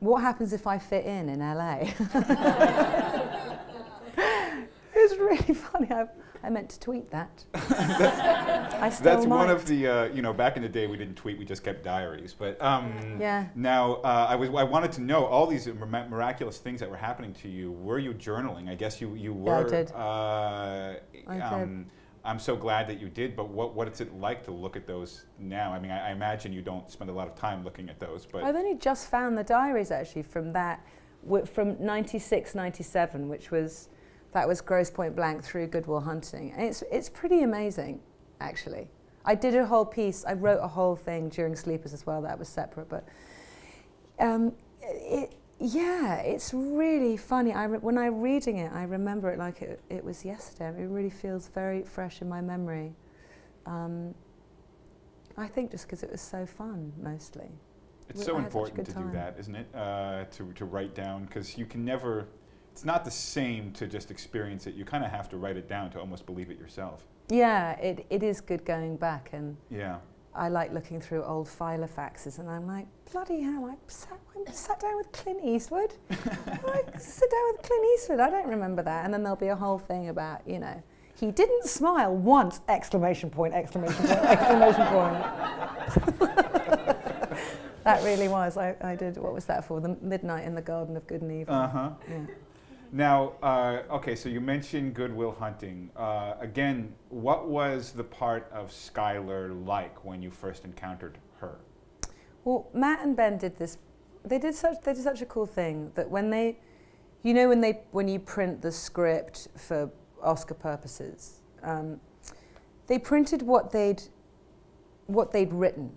"What happens if I fit in in LA?" [LAUGHS] it's really [LAUGHS] funny. I, I meant to tweet that. [LAUGHS] I still That's one of the, uh, you know, back in the day we didn't tweet, we just kept diaries. But um, Yeah. now uh, I, was, I wanted to know all these miraculous things that were happening to you. Were you journaling? I guess you, you Yeah, I were. did. Uh, I did. um, I'm so glad that you did, but what, what is it like to look at those now? I mean, I, I imagine you don't spend a lot of time looking at those, but I've only just found the diaries actually from that, from 96, 97, which was, that was Grosse Pointe Blank through Good Will Hunting. And it's, it's pretty amazing, actually. I did a whole piece, I wrote a whole thing during Sleepers as well, that was separate, but um, it, yeah, it's really funny. I when I'm reading it, I remember it like it, it was yesterday. It really feels very fresh in my memory. Um, I think just because it was so fun, mostly. it's we- so I had such a important to time. do that, isn't it? Uh, to, to write down, because you can never, it's not the same to just experience it. You kind of have to write it down to almost believe it yourself. Yeah, it, it is good going back, and Yeah. I like looking through old filofaxes, and I'm like, bloody hell, I sat, I sat down with Clint Eastwood. [LAUGHS] I sat down with Clint Eastwood. I don't remember that. And then there'll be a whole thing about, you know, he didn't smile once! Exclamation point! Exclamation point! exclamation point! [LAUGHS] that really was. I, I did. What was that for? The Midnight in the Garden of Good and Evil. Uh huh. yeah. Now, uh, okay, so you mentioned Good Will Hunting. Uh, again, what was the part of Skylar like when you first encountered her? Well, Matt and Ben did this. They did such. They did such a cool thing that when they, you know, when they when you print the script for Oscar purposes, um, they printed what they'd what they'd written,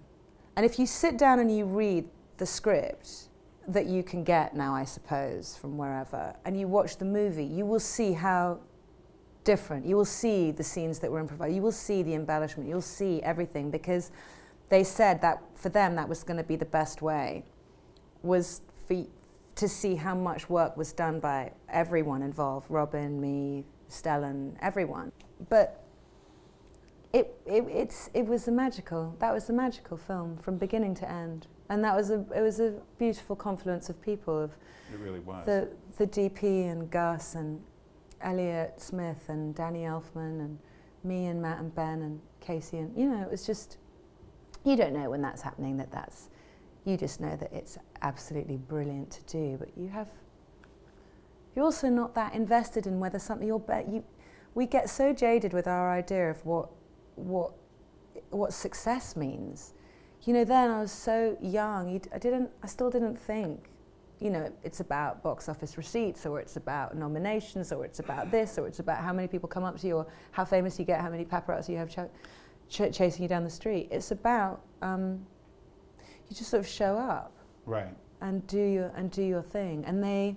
and if you sit down and you read the script that you can get now, I suppose, from wherever, and you watch the movie, you will see how different. You will see the scenes that were improvised. You will see the embellishment. You'll see everything because they said that for them that was going to be the best way was for, to see how much work was done by everyone involved robin me stellan everyone but it, it, it's, it was a magical that was a magical film from beginning to end and that was a it was a beautiful confluence of people of it really was. the the DP and Gus and Elliott Smith and Danny Elfman and me and Matt and Ben and Casey and you know it was just you don't know when that's happening that that's you just know that it's absolutely brilliant to do but you have you're also not that invested in whether something you're bet you we get so jaded with our idea of what what what success means you know then I was so young I didn't I still didn't think you know it's about box office receipts or it's about nominations or it's about this or it's about how many people come up to you or how famous you get how many paparazzi you have ch ch chasing you down the street. It's about um, you just sort of show up right. and do your and do your thing. And they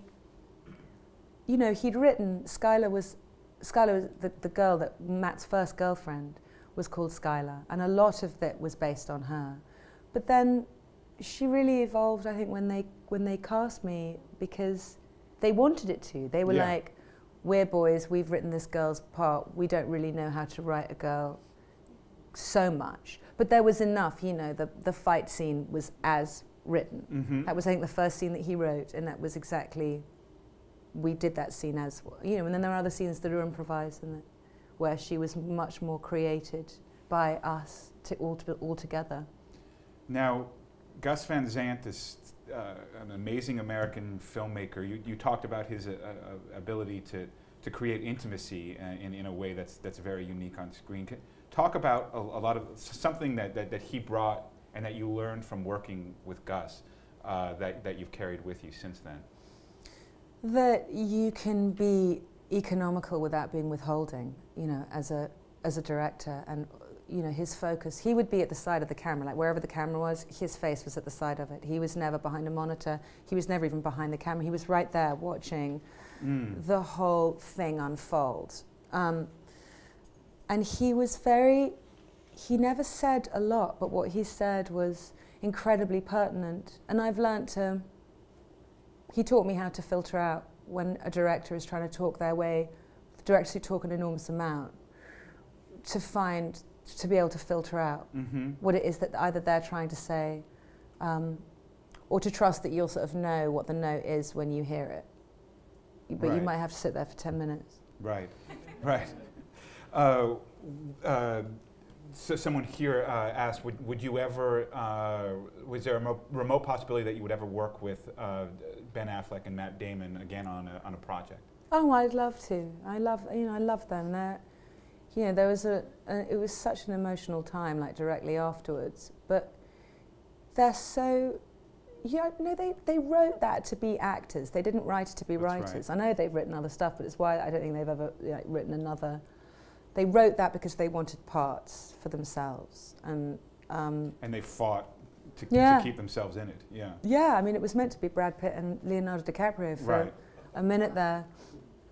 you know he'd written Skylar was Skylar was the, the girl that Matt's first girlfriend was called Skylar and a lot of that was based on her but then she really evolved I think when they when they cast me because they wanted it to. They were Yeah. like we're boys we've written this girl's part. We don't really know how to write a girl so much. But there was enough you know the the fight scene was as written. Mm-hmm. that was I think the first scene that he wrote and that was exactly we did that scene as you know and then there are other scenes that are improvised and that where she was much more created by us to all, to, all together Now, Gus Van Sant is uh, an amazing American filmmaker. You, you talked about his uh, uh, ability to, to create intimacy uh, in, in a way that's, that's very unique on screen. Can, talk about a, a lot of something that, that, that he brought and that you learned from working with Gus uh, that, that you've carried with you since then. that you can be economical without being withholding you know as a as a director and you know his focus he would be at the side of the camera like wherever the camera was his face was at the side of it. He was never behind a monitor. He was never even behind the camera. He was right there watching Mm. the whole thing unfold. Um, and he was very he never said a lot but what he said was incredibly pertinent. And i've learnt to he taught me how to filter out when a director is trying to talk their way directors who talk an enormous amount to find to be able to filter out Mm-hmm. what it is that either they're trying to say um, or to trust that you'll sort of know what the note is when you hear it but you might have to sit there for 10 minutes Right, [LAUGHS] right. Uh, uh, so someone here uh, asked, would, would you ever, uh, was there a mo- remote possibility that you would ever work with uh, Ben Affleck and Matt Damon again on a, on a project? Oh, I'd love to. I love, you know, I love them. They're, you know, there was a, a, it was such an emotional time, like directly afterwards. But they're so, yeah, no, they, they wrote that to be actors. They didn't write it to be That's right. writers. I know they've written other stuff, but it's why I don't think they've ever like, written another. They wrote that because they wanted parts for themselves, and um, And they fought to, Yeah. to keep themselves in it, yeah. yeah, I mean, it was meant to be Brad Pitt and Leonardo DiCaprio for Right, a minute there.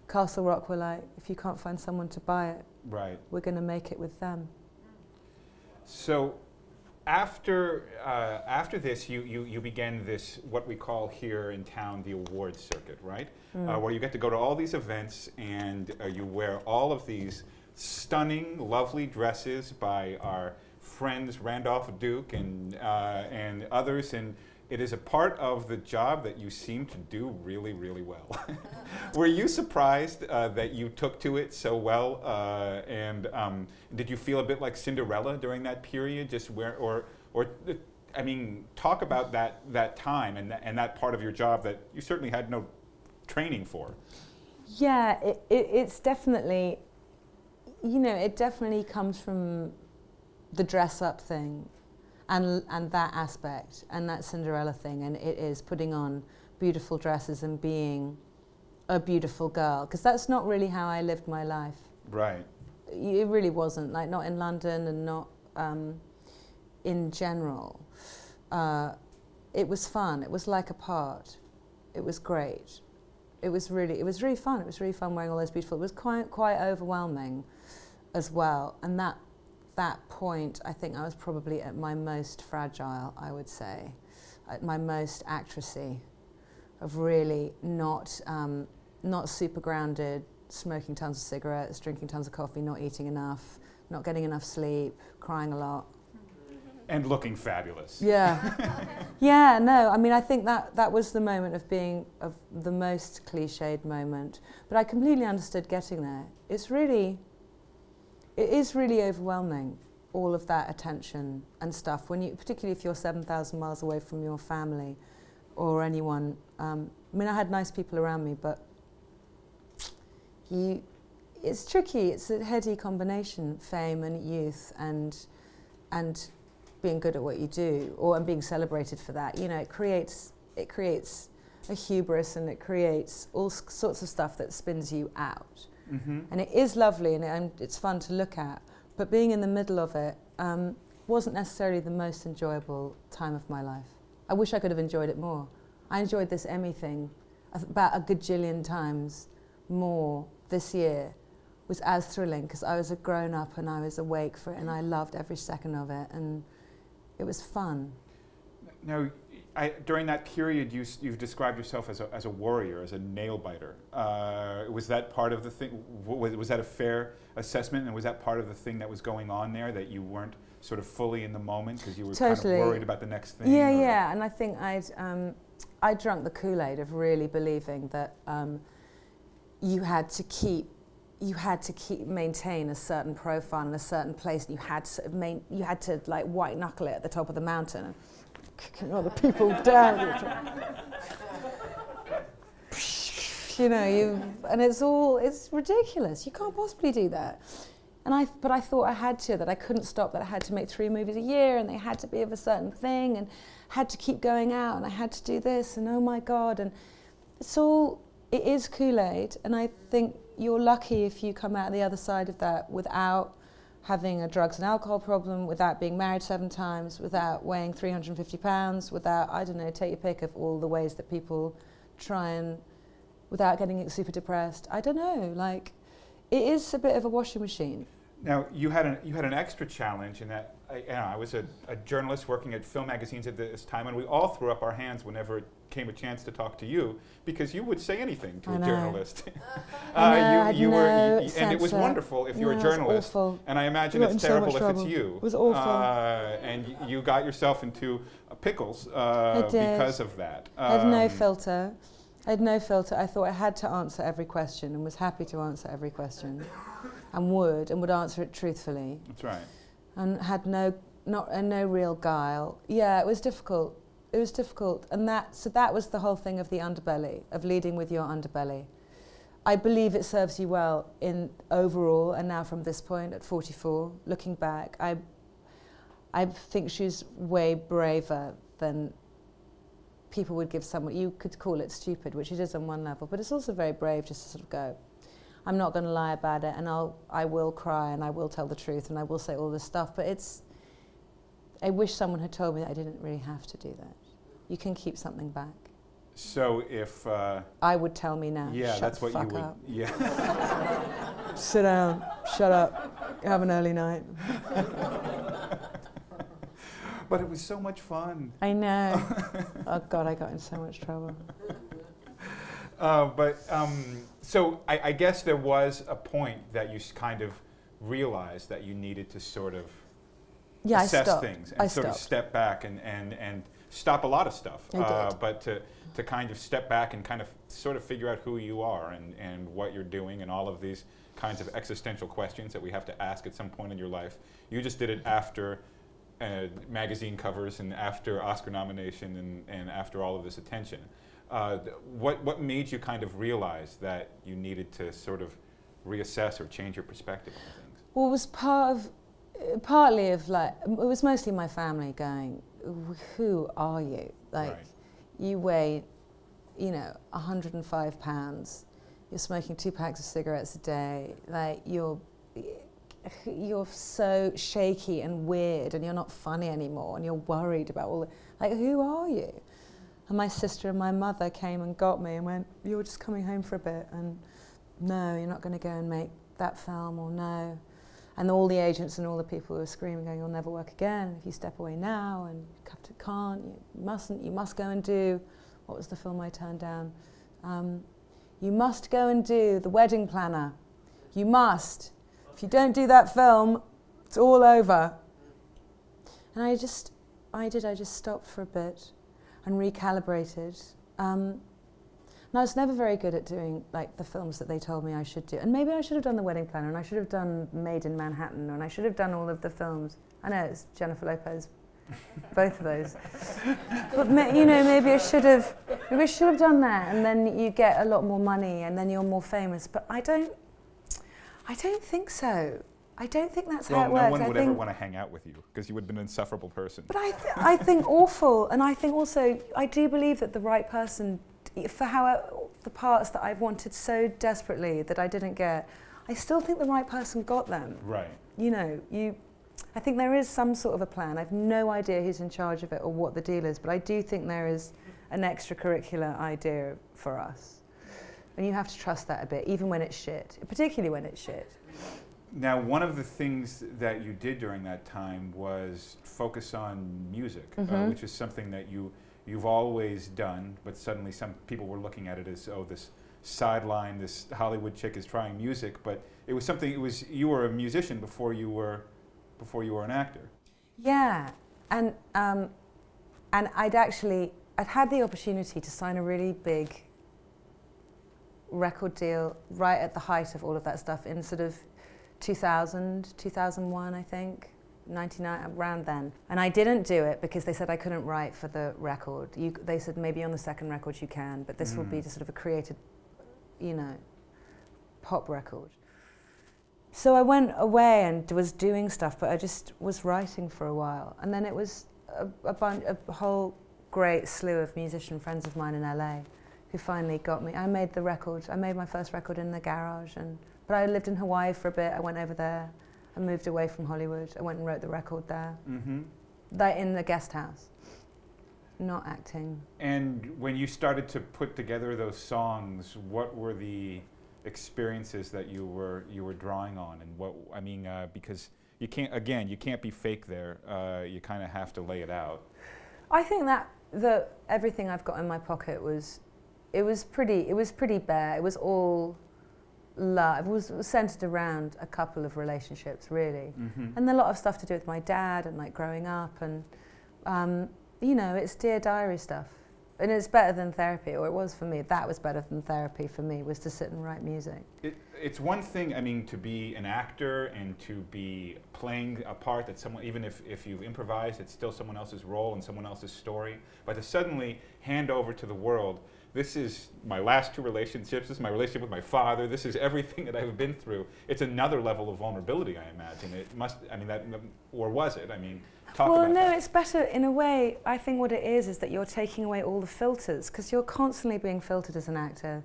Castle Rock were like, if you can't find someone to buy it, right. we're going to make it with them. So after, uh, after this, you, you, you began this, what we call here in town, the awards circuit, right? Mm. uh, where you get to go to all these events and uh, you wear all of these stunning, lovely dresses by our friends Randolph Duke and, uh, and others. And it is a part of the job that you seem to do really, really well. [LAUGHS] Were you surprised uh, that you took to it so well? Uh, and um, did you feel a bit like Cinderella during that period? Just where, or, or I mean, talk about that, that time and, that and that part of your job that you certainly had no training for. Yeah, it, it, it's definitely, you know, it definitely comes from the dress up thing and, and that aspect and that Cinderella thing. And it is putting on beautiful dresses and being a beautiful girl. Because that's not really how I lived my life. Right. it really wasn't like not in London and not um, in general. Uh, it was fun. It was like a part. It was great. It was really it was really fun. It was really fun wearing all those beautiful. It was quite quite overwhelming as well, and that that point, I think I was probably at my most fragile, I would say, at my most actressy, of really not, um, not super grounded, smoking tons of cigarettes, drinking tons of coffee, not eating enough, not getting enough sleep, crying a lot. And looking fabulous. Yeah. [LAUGHS] yeah, no, I mean, I think that, that was the moment of being of the most cliched moment. But I completely understood getting there. It's really, it is really overwhelming, all of that attention and stuff, when you, particularly if you're 7,000 miles away from your family or anyone. Um, I mean, I had nice people around me, but you, it's tricky. It's a heady combination, fame and youth and, and being good at what you do or and being celebrated for that. You know, it creates it creates a hubris and it creates all sorts of stuff that spins you out. Mm-hmm. And it is lovely and, it, and, it's fun to look at. But being in the middle of it um, wasn't necessarily the most enjoyable time of my life. I wish I could have enjoyed it more. I enjoyed this Emmy thing about a gajillion times more this year was as thrilling because I was a grown up and I was awake for it and I loved every second of it and it was fun. Now, I, during that period, you, you've described yourself as a, as a warrior, as a nail biter. Uh, was that part of the thing? Was, was that a fair assessment? And was that part of the thing that was going on there that you weren't sort of fully in the moment because you were totally. kind of worried about the next thing? Yeah, yeah. And I think I'd, um, I drunk the Kool Aid of really believing that um, you had to keep you had to keep maintain a certain profile in a certain place, and you had to main, you had to like white knuckle it at the top of the mountain, kicking other people down. you know, you and it's all it's ridiculous. You can't possibly do that. And I, but I thought I had to, that I couldn't stop, that I had to make three movies a year, and they had to be of a certain thing, and had to keep going out, and I had to do this, and oh my God, and it's all, it is Kool Aid, and I think you're lucky if you come out the other side of that without having a drugs and alcohol problem, without being married seven times, without weighing 350 pounds, without, I don't know, take your pick of all the ways that people try and, without getting super depressed. I don't know, like, it is a bit of a washing machine. Now, you had an, you had an extra challenge in that I, you know, I was a, a, journalist working at film magazines at this time, and we all threw up our hands whenever came a chance to talk to you because you would say anything to I a know. journalist. [LAUGHS] uh, you, you no were, you, and it was wonderful if no, you're a journalist. And I imagine it's terrible so if it's you. It was awful. Uh, and you got yourself into uh, pickles uh, because of that. Um, I had no um, filter. I had no filter. I thought I had to answer every question and was happy to answer every question [LAUGHS] and would and would answer it truthfully. That's right and had no not uh, no real guile. Yeah, it was difficult. It was difficult, and that so that was the whole thing of the underbelly of leading with your underbelly. I believe it serves you well in overall, and now from this point at 44, looking back, I I think she's way braver than people would give someone. You could call it stupid, which it is on one level, but it's also very brave just to sort of go. I'm not going to lie about it, and I'll I will cry and I will tell the truth and I will say all this stuff. But it's I wish someone had told me that I didn't really have to do that. You can keep something back. So if uh, I would tell me now. Yeah, that's what you would. Up. Yeah. [LAUGHS] Sit down. Shut up. Have an early night. [LAUGHS] but it was so much fun. I know. [LAUGHS] oh God, I got in so much trouble. Uh, but um, so I, I, guess there was a point that you kind of realized that you needed to sort of yeah, assess things and I sort stopped. of step back and, and, and stop a lot of stuff. Uh, but to, to kind of step back and kind of sort of figure out who you are and, and what you're doing and all of these kinds of existential questions that we have to ask at some point in your life. You just did it after uh, magazine covers and after Oscar nomination and, and after all of this attention. Uh, what, what made you kind of realize that you needed to sort of reassess or change your perspective on things? Well, it was part of, partly of like, it was mostly my family going, who are you? Like, right. you weigh, you know, 105 pounds, you're smoking two packs of cigarettes a day, like, you're, you're so shaky and weird and you're not funny anymore and you're worried about all the, like, who are you? And my sister and my mother came and got me and went, You're just coming home for a bit. And no, you're not going to go and make that film, or no. And all the agents and all the people who were screaming, going, "You'll never work again if you step away now," and you can't, you mustn't, you must go and do. What was the film I turned down? Um, you must go and do The Wedding Planner. You must. If you don't do that film, it's all over. And I just, I did, I just stopped for a bit and recalibrated. Um, and I was never very good at doing like the films that they told me I should do. And maybe I should have done The Wedding Planner, and I should have done Maid in Manhattan, and I should have done all of the films. I know it's Jennifer Lopez, both of those. but you know, maybe I should have, maybe I should have done that, and then you get a lot more money, and then you're more famous. But I don't, I don't think so. I don't think that's well, how it no works. no one I would think ever want to hang out with you because you would have been an insufferable person. But I, th- I think awful, and I think also I do believe that the right person for how the parts that I've wanted so desperately that I didn't get, I still think the right person got them. Right. You know, you. I think there is some sort of a plan. I've no idea who's in charge of it or what the deal is, but I do think there is an extracurricular idea for us. And you have to trust that a bit, even when it's shit, particularly when it's shit. Now, one of the things that you did during that time was focus on music, uh, Mhm. uh, which is something that you you've always done, but suddenly some people were looking at it as, oh, this sideline, this Hollywood chick is trying music, but it was something, it was, you were a musician before you were, before you were an actor. Yeah, and, um, and I'd actually, I'd had the opportunity to sign a really big record deal right at the height of all of that stuff in sort of 2000, 2001, I think. 99 around then. And I didn't do it because they said I couldn't write for the record. You, they said maybe on the second record you can but this mm. will be just sort of a created you know pop record. So I went away and was doing stuff but I just was writing for a while. And then it was a, a, bunch, a whole great slew of musician friends of mine in LA who finally got me. I made the record. I made my first record in the garage and but I lived in Hawaii for a bit. I went over there I moved away from Hollywood. I went and wrote the record there. Mm-hmm. That in the guest house, not acting. And when you started to put together those songs, what were the experiences that you were you were drawing on, and what I mean, uh, because you can't again, you can't be fake there. Uh, you kind of have to lay it out. I think that the everything I've got in my pocket was, it was pretty. It was pretty bare. It was all love was centered around a couple of relationships really. Mm-hmm. and a lot of stuff to do with my dad and like growing up and um, you know it's dear diary stuff. And it's better than therapy or it was for me that was better than therapy for me was to sit and write music. It, it's one thing i mean to be an actor and to be playing a part that someone even if, if you've improvised it's still someone else's role and someone else's story. But to suddenly hand over to the world this is my last two relationships. This is my relationship with my father. This is everything that I've been through. It's another level of vulnerability, I imagine. It must, I mean, that, or was it? I mean, talk well, about no, that. it's better in a way. I think what it is is that you're taking away all the filters because you're constantly being filtered as an actor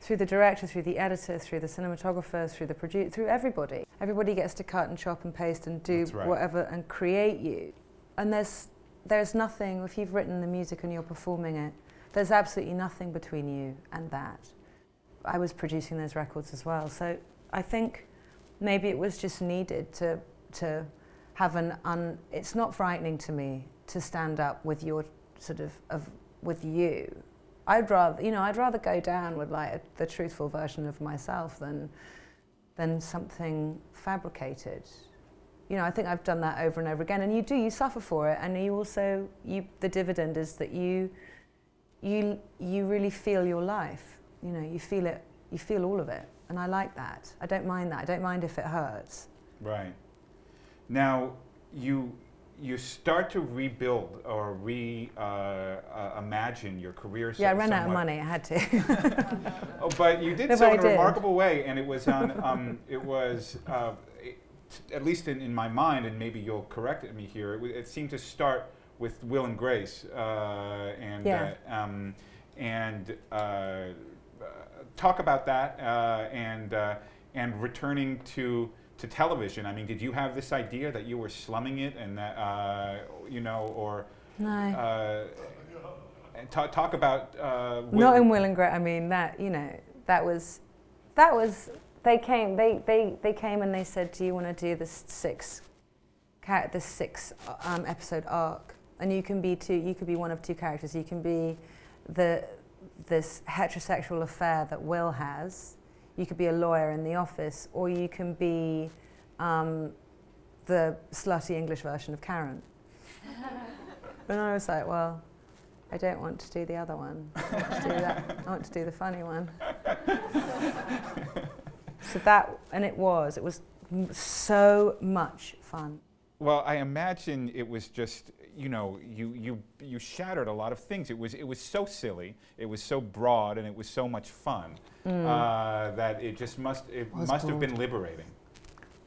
through the director, through the editor, through the cinematographer, through the producer, through everybody. Everybody gets to cut and chop and paste and do right. whatever and create you. And there's there's nothing if you've written the music and you're performing it there's absolutely nothing between you and that. I was producing those records as well. So I think maybe it was just needed to, to have an un, it's not frightening to me to stand up with your sort of, of with you. I'd rather, you know, I'd rather go down with like a, the truthful version of myself than, than something fabricated. You know, I think I've done that over and over again, and you do, you suffer for it, and you also, you, the dividend is that you, you, you really feel your life. You know, you feel it, you feel all of it. And I like that. I don't mind that. I don't mind if it hurts. Right. Now, you, you start to rebuild or re uh, uh, imagine your career. Yeah, I ran somewhat. out of money. I had to. [LAUGHS] oh, but you did no, so in a remarkable way, and it was on. Um, it was uh, it, at least in, in my mind, and maybe you'll correct me here. It, it seemed to start with Will and Grace, uh, and yeah. uh, um, and uh, talk about that uh, and uh, and returning to to television. I mean, did you have this idea that you were slumming it and that uh, you know, or no? talk, talk about not in Will and Grace. I mean, that you know, that was that was they came. They, they, they came and they said, "Do you want to do this six, this six um, episode arc?" And you can be two. You could be one of two characters. You can be the this heterosexual affair that Will has. You could be a lawyer in the office, or you can be um, the slutty English version of Karen. [LAUGHS] and I was like, well, I don't want to do the other one. I want to do that. I want to do the funny one. so that, and it was. It was m- so much fun. Well, I imagine it was just you know you you you shattered a lot of things. It was it was so silly, it was so broad, and it was so much fun uh, that it just must it must have been liberating.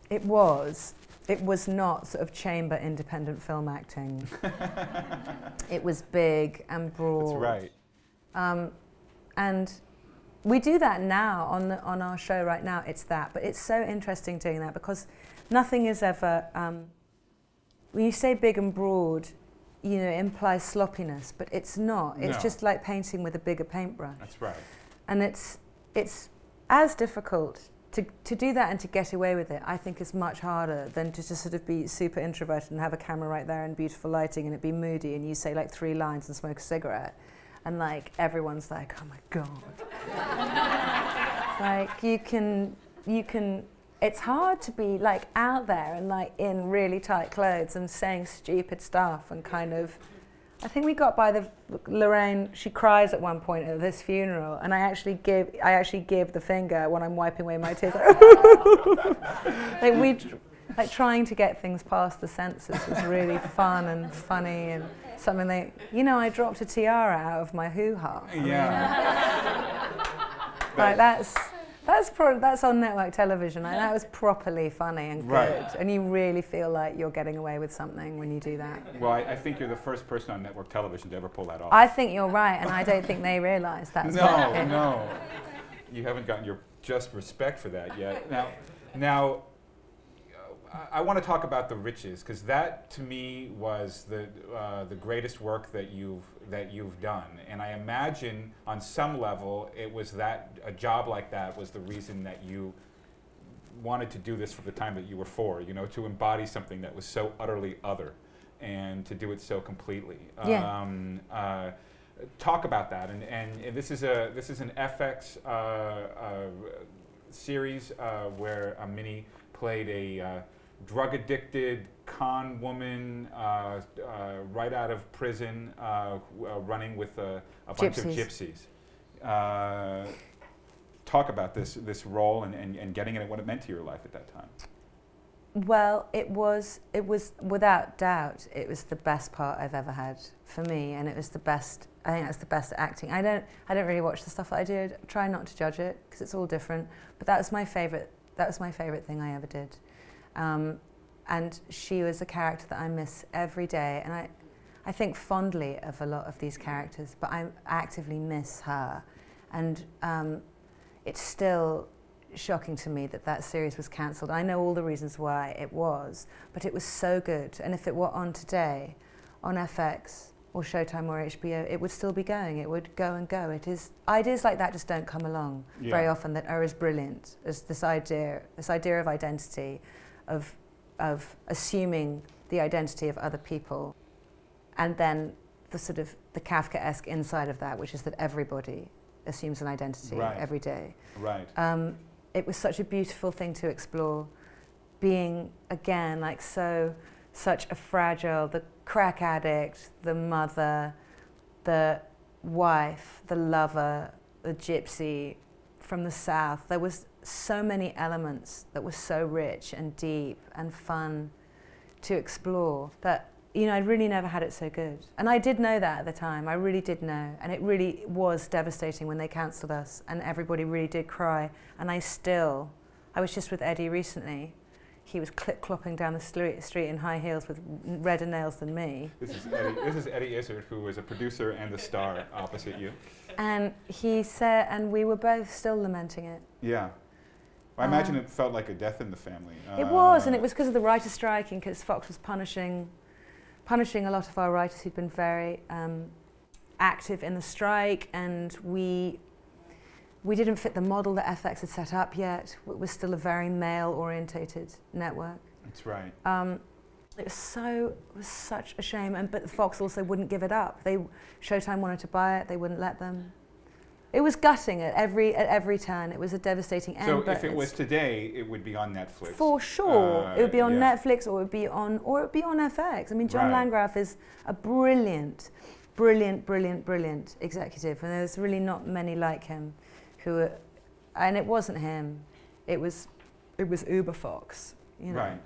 It was. It was not sort of chamber independent film acting. [LAUGHS] it was big and broad. That's right. Um, and we do that now on, the, on our show right now. It's that. But it's so interesting doing that because nothing is ever. Um, when you say big and broad, you know, it implies sloppiness, but it's not. It's No. just like painting with a bigger paintbrush. That's right. And it's, it's as difficult to, to do that and to get away with it, I think is much harder than to just sort of be super introverted and have a camera right there and beautiful lighting and it be moody and you say like three lines and smoke a cigarette. And like everyone's like, oh my God. [LAUGHS] like you can, you can, it's hard to be like out there and like in really tight clothes and saying stupid stuff and kind of, I think we got by the Lorraine. She cries at one point at this funeral, and I actually give I actually give the finger when I'm wiping away my tears. [LAUGHS] like we, like trying to get things past the senses was really fun and funny and something that you know I dropped a tiara out of my hoo ha. Yeah. Like that's that's pro- that's on network television. Like, that was properly funny and good, Right. and you really feel like you're getting away with something when you do that. well, I, I think you're the first person on network television to ever pull that off. I think you're right, and I don't think they realise that. no, no. You haven't gotten your just respect for that yet. Now, now, I, I want to talk about the riches because that to me was the uh, the greatest work that you've that you've done, and I imagine on some level it was that a job like that was the reason that you wanted to do this from the time that you were four. You know, to embody something that was so utterly other, and to do it so completely. Yeah. Um, uh, talk about that, and, and this is a this is an FX uh, uh, series uh, where a Minnie played a uh, drug addicted con woman uh, uh, right out of prison, uh, uh, running with a, a bunch of gypsies. Uh, talk about this this role and, and, and getting it and what it meant to your life at that time. Well, it was it was without doubt it was the best part I've ever had for me, and it was the best. I think that's the best acting. I don't I don't really watch the stuff that I do. I try not to judge it because it's all different. But that was my favorite. That was my favorite thing I ever did. Um, and she was a character that I miss every day, and I I think fondly of a lot of these characters, but I actively miss her, and um, it's still shocking to me that that series was cancelled. I know all the reasons why it was, but it was so good. And if it were on today, on FX or Showtime or HBO, it would still be going. It would go and go. It is ideas like that just don't come along very often that are as brilliant as this idea, this idea of identity, of of assuming the identity of other people, and then the sort of the Kafkaesque inside of that, which is that everybody assumes an identity Right. every day Right. um, it was such a beautiful thing to explore being again like so such a fragile the crack addict the mother the wife the lover the gypsy from the south there was so many elements that were so rich and deep and fun to explore that you know, I'd really never had it so good. And I did know that at the time. I really did know. And it really was devastating when they cancelled us and everybody really did cry. And I still, I was just with Eddie recently. He was clip clopping down the street, street in high heels with redder nails than me. This is Eddie, this is Eddie Izzard, who is a producer and the star opposite you. And he said, and we were both still lamenting it. Yeah. I imagine Um, it felt like a death in the family. It was, and Uh, it was because of the writer's strike and because Fox was punishing, punishing a lot of our writers who'd been very um, active in the strike, and we we didn't fit the model that FX had set up yet. It was still a very male-orientated network. That's right. Um, it was so it was such a shame, and but Fox also wouldn't give it up. They Showtime wanted to buy it, they wouldn't let them. It was gutting at every at every turn. It was a devastating end. So if it was today, it would be on Netflix. for sure, Uh, it would be on yeah. Netflix, or it would be on, or it would be on FX. I mean, John Right. Landgraf is a brilliant, brilliant, brilliant, brilliant executive, and there's really not many like him, who, are, and it wasn't him, it was, it was Uber Fox. You know? Right.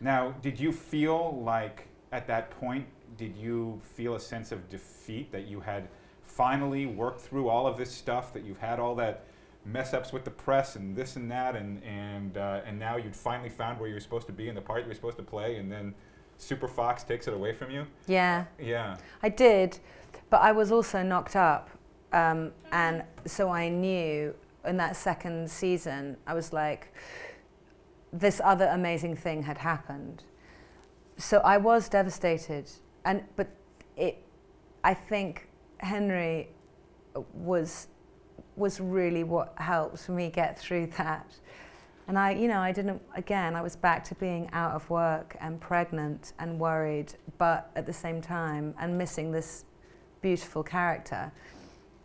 Now, did you feel like at that point, did you feel a sense of defeat that you had finally work through all of this stuff, that you've had all that mess ups with the press and this and that, and and uh, and now you'd finally found where you're supposed to be and the part you're supposed to play, and then Super Fox takes it away from you? Yeah. Yeah. I did, but I was also knocked up, um, and so I knew in that second season I was like, this other amazing thing had happened. So I was devastated, and but it, I think Henry was was really what helped me get through that. And I, you know, I didn't, again, I was back to being out of work and pregnant and worried, but at the same time, and missing this beautiful character.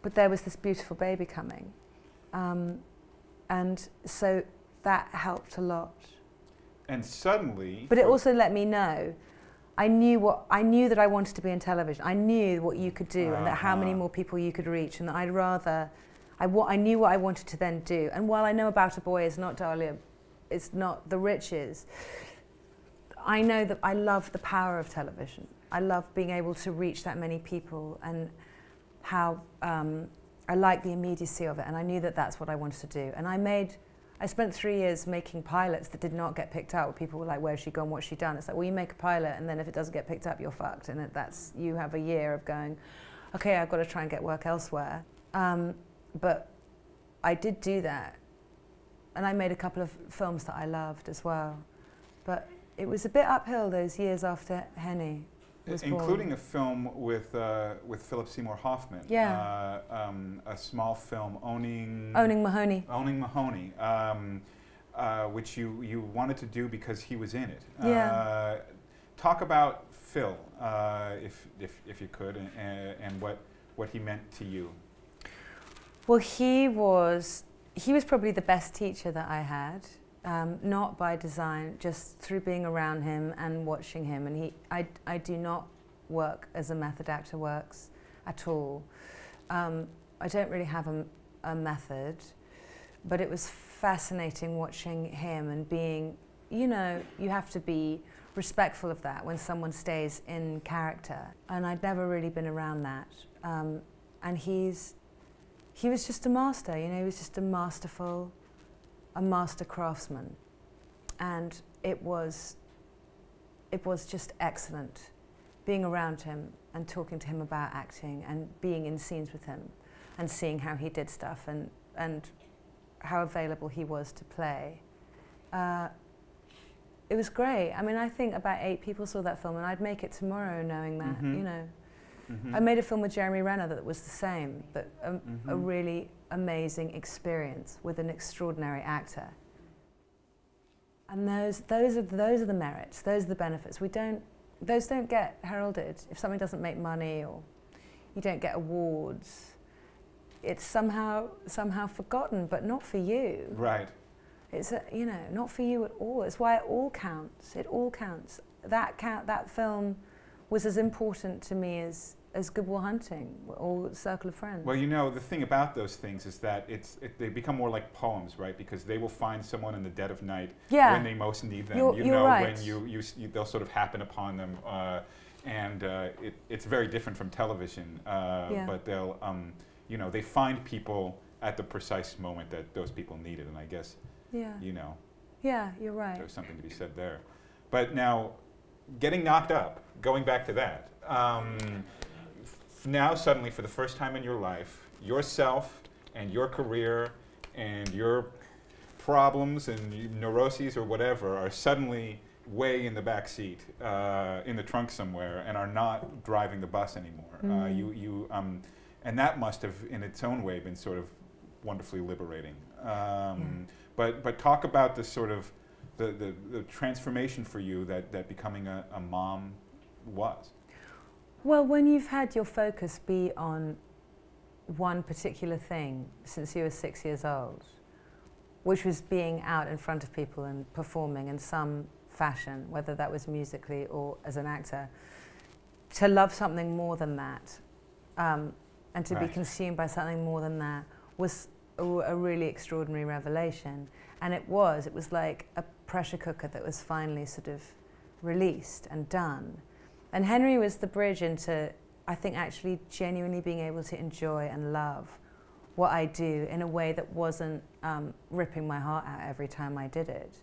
But there was this beautiful baby coming. Um, and so that helped a lot. And suddenly. But it also let me know. I knew what I knew that I wanted to be in television. I knew what you could do, and that how many Uh-huh. more people you could reach, and that I'd rather. I, wa- I knew what I wanted to then do. And while I know About a Boy is not Dahlia, it's not the riches. I know that I love the power of television. I love being able to reach that many people, and how um, I like the immediacy of it. And I knew that that's what I wanted to do. And I made. I spent three years making pilots that did not get picked up. People were like, "Where's she gone? What's she done?" It's like, well, you make a pilot, and then if it doesn't get picked up, you're fucked. And that's you have a year of going, "Okay, I've got to try and get work elsewhere." Um, but I did do that, and I made a couple of films that I loved as well. But it was a bit uphill those years after Henry was born. including a film with uh, with Philip Seymour Hoffman. Yeah. Uh, um, a small film owning owning Mahoney. owning Mahoney, um, uh, which you you wanted to do because he was in it. Yeah. Uh, talk about Phil, uh, if, if if you could, and, and what what he meant to you. Well, he was he was probably the best teacher that I had. Um, not by design, just through being around him and watching him. And he, I, I do not work as a method actor works at all. Um, I don't really have a, a method, but it was fascinating watching him and being, you know, you have to be respectful of that when someone stays in character. And I'd never really been around that. Um, and he's, he was just a master, you know, he was just a masterful, a master craftsman. And it was, it was just excellent being around him and talking to him about acting and being in scenes with him and seeing how he did stuff and, and how available he was to play. Uh, it was great. I mean, I think about eight people saw that film, and I'd make it tomorrow knowing that, Mhm. you know. Mhm. I made a film with Jeremy Renner that was the same, but a, a Mhm. really amazing experience with an extraordinary actor. And those, those, are, those are the merits, those are the benefits. We don't, those don't get heralded. If something doesn't make money or you don't get awards, it's somehow, somehow forgotten, but not for you. Right. It's a, you know not for you at all. It's why it all counts. It all counts. That count that film was as important to me as as Good Will Hunting or Circle of Friends. Well, you know, the thing about those things is that it's it, they become more like poems, right? Because they will find someone in the dead of night yeah, when they most need them. You're- you know, right. when you, you, you they'll sort of happen upon them, uh, and uh, it, it's very different from television. Uh, Yeah. But they'll, um, you know, they find people at the precise moment that those people need it, and I guess yeah, you know yeah. You're right. there's something to be said there. But now, getting knocked up, going back to that. Um, f- now suddenly, for the first time in your life, yourself and your career and your problems and neuroses or whatever are suddenly way in the back seat, uh, in the trunk somewhere, and are not driving the bus anymore. Uh, Mm. you, you, um, and that must have, in its own way, been sort of wonderfully liberating. Um, But but talk about the sort of the, the, the transformation for you that, that becoming a, a mom was. Well, when you've had your focus be on one particular thing since you were six years old, which was being out in front of people and performing in some fashion, whether that was musically or as an actor, to love something more than that um, and to Right. be consumed by something more than that was a, a really extraordinary revelation. And it was, it was like a pressure cooker that was finally sort of released and done. And Henry was the bridge into, I think, actually genuinely being able to enjoy and love what I do in a way that wasn't um, ripping my heart out every time I did it,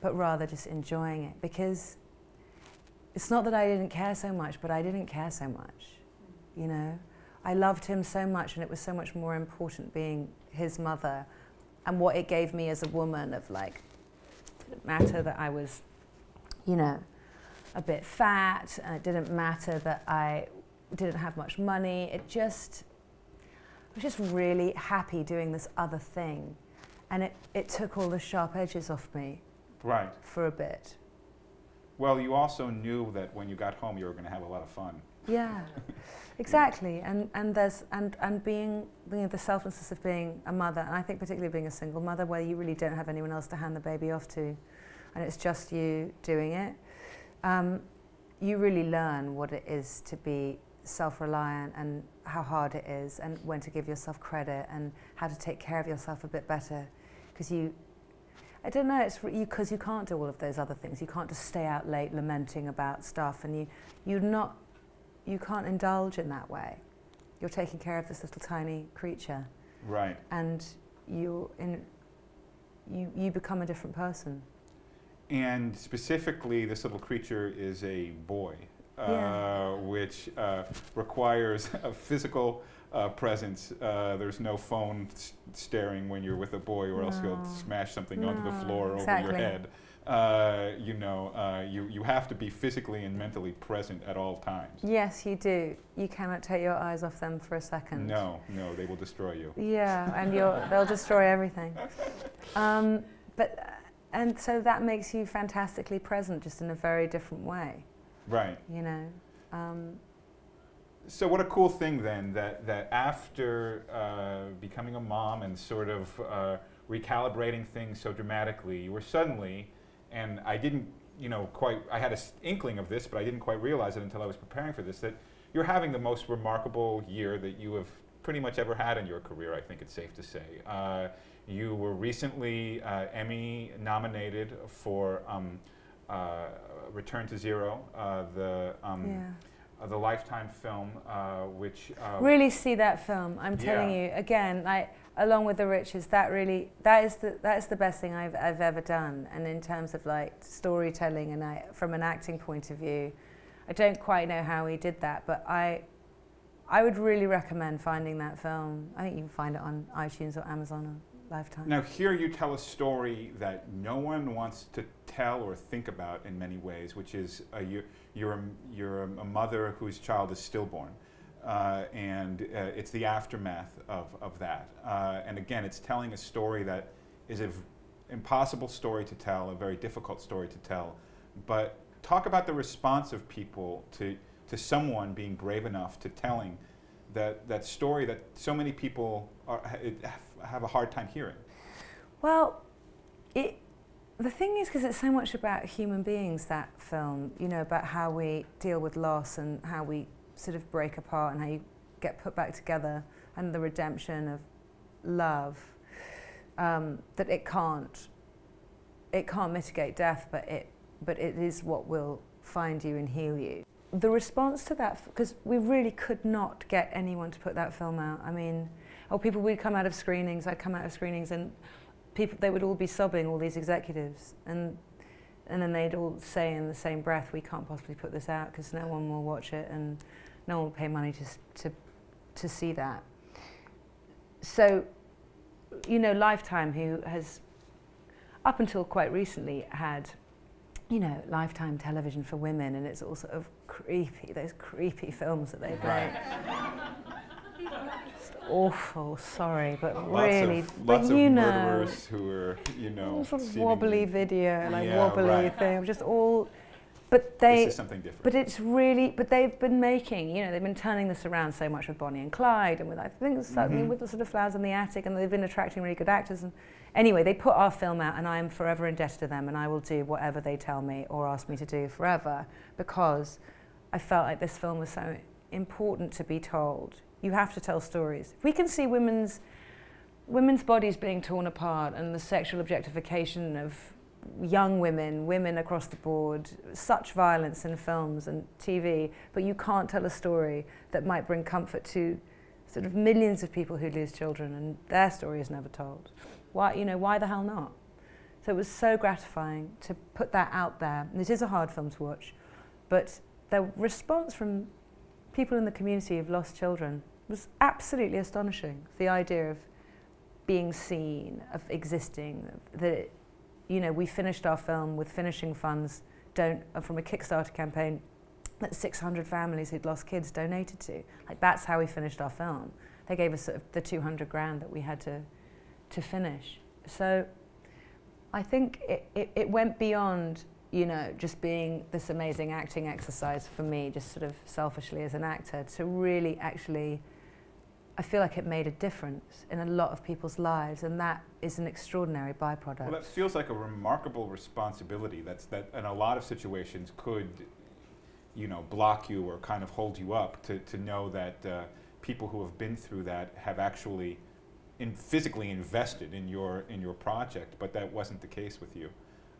but rather just enjoying it. Because it's not that I didn't care so much, but I didn't care so much, you know? I loved him so much, and it was so much more important being his mother and what it gave me as a woman of like, didn't matter that I was, you know, a bit fat, and it didn't matter that I didn't have much money. It just, I was just really happy doing this other thing. And it, it took all the sharp edges off me Right. for a bit. Well, you also knew that when you got home, you were going to have a lot of fun. Yeah, exactly. And, and, there's, and, and being you know, the selflessness of being a mother, and I think particularly being a single mother where you really don't have anyone else to hand the baby off to, and it's just you doing it, um, you really learn what it is to be self reliant and how hard it is, and when to give yourself credit, and how to take care of yourself a bit better. Because you, I don't know, it's because you, you can't do all of those other things. You can't just stay out late lamenting about stuff, and you, you're not you can't indulge in that way. You're taking care of this little tiny creature, Right. and you in you you become a different person. And specifically, this little creature is a boy, uh, Yeah. which uh, requires [LAUGHS] a physical uh, presence. Uh, there's no phone staring when you're with a boy, or else he'll smash something onto the No, floor over your head. Uh, you know, uh, you, you have to be physically and mentally present at all times. Yes, you do. You cannot take your eyes off them for a second. No, no, they will destroy you. Yeah, and [LAUGHS] you're, they'll destroy everything. Um, but uh, and so that makes you fantastically present, just in a very different way. Right. You know. Um, So what a cool thing then that that after uh, becoming a mom and sort of uh, recalibrating things so dramatically, you were suddenly, and I didn't, you know, quite. I had an inkling of this, but I didn't quite realize it until I was preparing for this. That you're having the most remarkable year that you have pretty much ever had in your career. I think it's safe to say. Uh, you were recently uh, Emmy nominated for um, uh, Return to Zero, uh, the um, yeah. uh, the Lifetime film, uh, which uh, really see that film. I'm telling you again, like along with the riches, that really that is the that is the best thing I've I've ever done. And in terms of like storytelling and I, from an acting point of view, I don't quite know how he did that, but I I would really recommend finding that film. I think you can find it on iTunes or Amazon or Lifetime. now here you tell a story that no one wants to tell or think about in many ways, which is uh, you, you're a, you're a mother whose child is stillborn. Uh, and uh, it's the aftermath of, of that. Uh, and again, it's telling a story that is an impossible story to tell, a very difficult story to tell. But talk about the response of people to, to someone being brave enough to telling that, that story that so many people are, ha- have- have a hard time hearing. Well, it, the thing is, because it's so much about human beings, that film, you know, about how we deal with loss and how we sort of break apart and how you get put back together and the redemption of love, um, that it can't, it can't mitigate death, but it, but it is what will find you and heal you. The response to that, because we really could not get anyone to put that film out. I mean, or people would come out of screenings, I'd come out of screenings and people, they would all be sobbing, all these executives. And, and then they'd all say in the same breath, we can't possibly put this out because no one will watch it and no one will pay money to, to, to see that. So, you know, Lifetime, who has, up until quite recently, had, you know, Lifetime television for women, and it's all sort of creepy, those creepy films that they play. awful. Sorry, but lots really, of, but lots you of know, murderers who are, you know, sort of wobbly video, like Yeah, wobbly right. thing, just all. But they, This is something different. but it's really, but they've been making, you know, they've been turning this around so much with Bonnie and Clyde, and with I think certainly Mhm. with the sort of Flowers in the Attic, and they've been attracting really good actors. And anyway, they put our film out, and I am forever indebted to them, and I will do whatever they tell me or ask me to do forever, because I felt like this film was so important to be told. You have to tell stories. If we can see women's women's bodies being torn apart and the sexual objectification of young women, women across the board, such violence in films and TV, but you can't tell a story that might bring comfort to sort of millions of people who lose children and their story is never told. Why, you know, why the hell not? So it was so gratifying to put that out there. And it is a hard film to watch, but the response from people in the community who've lost children was absolutely astonishing. The idea of being seen, of existing, that you know, we finished our film with finishing funds don't, uh, from a Kickstarter campaign that 600 families who'd lost kids donated to. Like that's how we finished our film. They gave us sort of the 200 grand that we had to, to finish. So I think it, it, it went beyond, you know, just being this amazing acting exercise for me, just sort of selfishly as an actor, to really actually, I feel like it made a difference in a lot of people's lives, and that is an extraordinary byproduct. Well, that feels like a remarkable responsibility. That's that in a lot of situations could, you know, block you or kind of hold you up. To, to know that uh, people who have been through that have actually, in physically invested in your in your project. But that wasn't the case with you.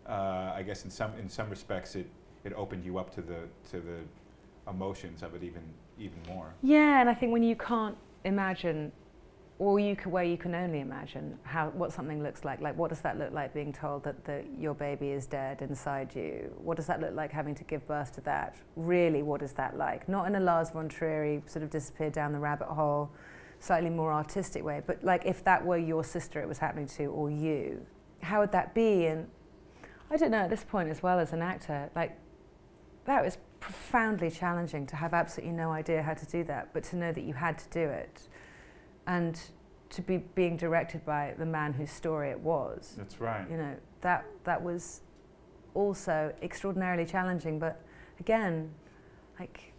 Uh, I guess in some in some respects it it opened you up to the to the emotions of it even even more. Yeah, and I think when you can't imagine, or you can, where you can only imagine how what something looks like, like what does that look like being told that the, your baby is dead inside you? What does that look like having to give birth to that? Really, what is that like? Not in a Lars von Trier sort of disappear down the rabbit hole, slightly more artistic way, but like if that were your sister it was happening to, or you, how would that be? And I don't know at this point as well as an actor, like that was profoundly challenging to have absolutely no idea how to do that, but to know that you had to do it, and to be being directed by the man whose story it was. That's right. You know that that was also extraordinarily challenging, but again, like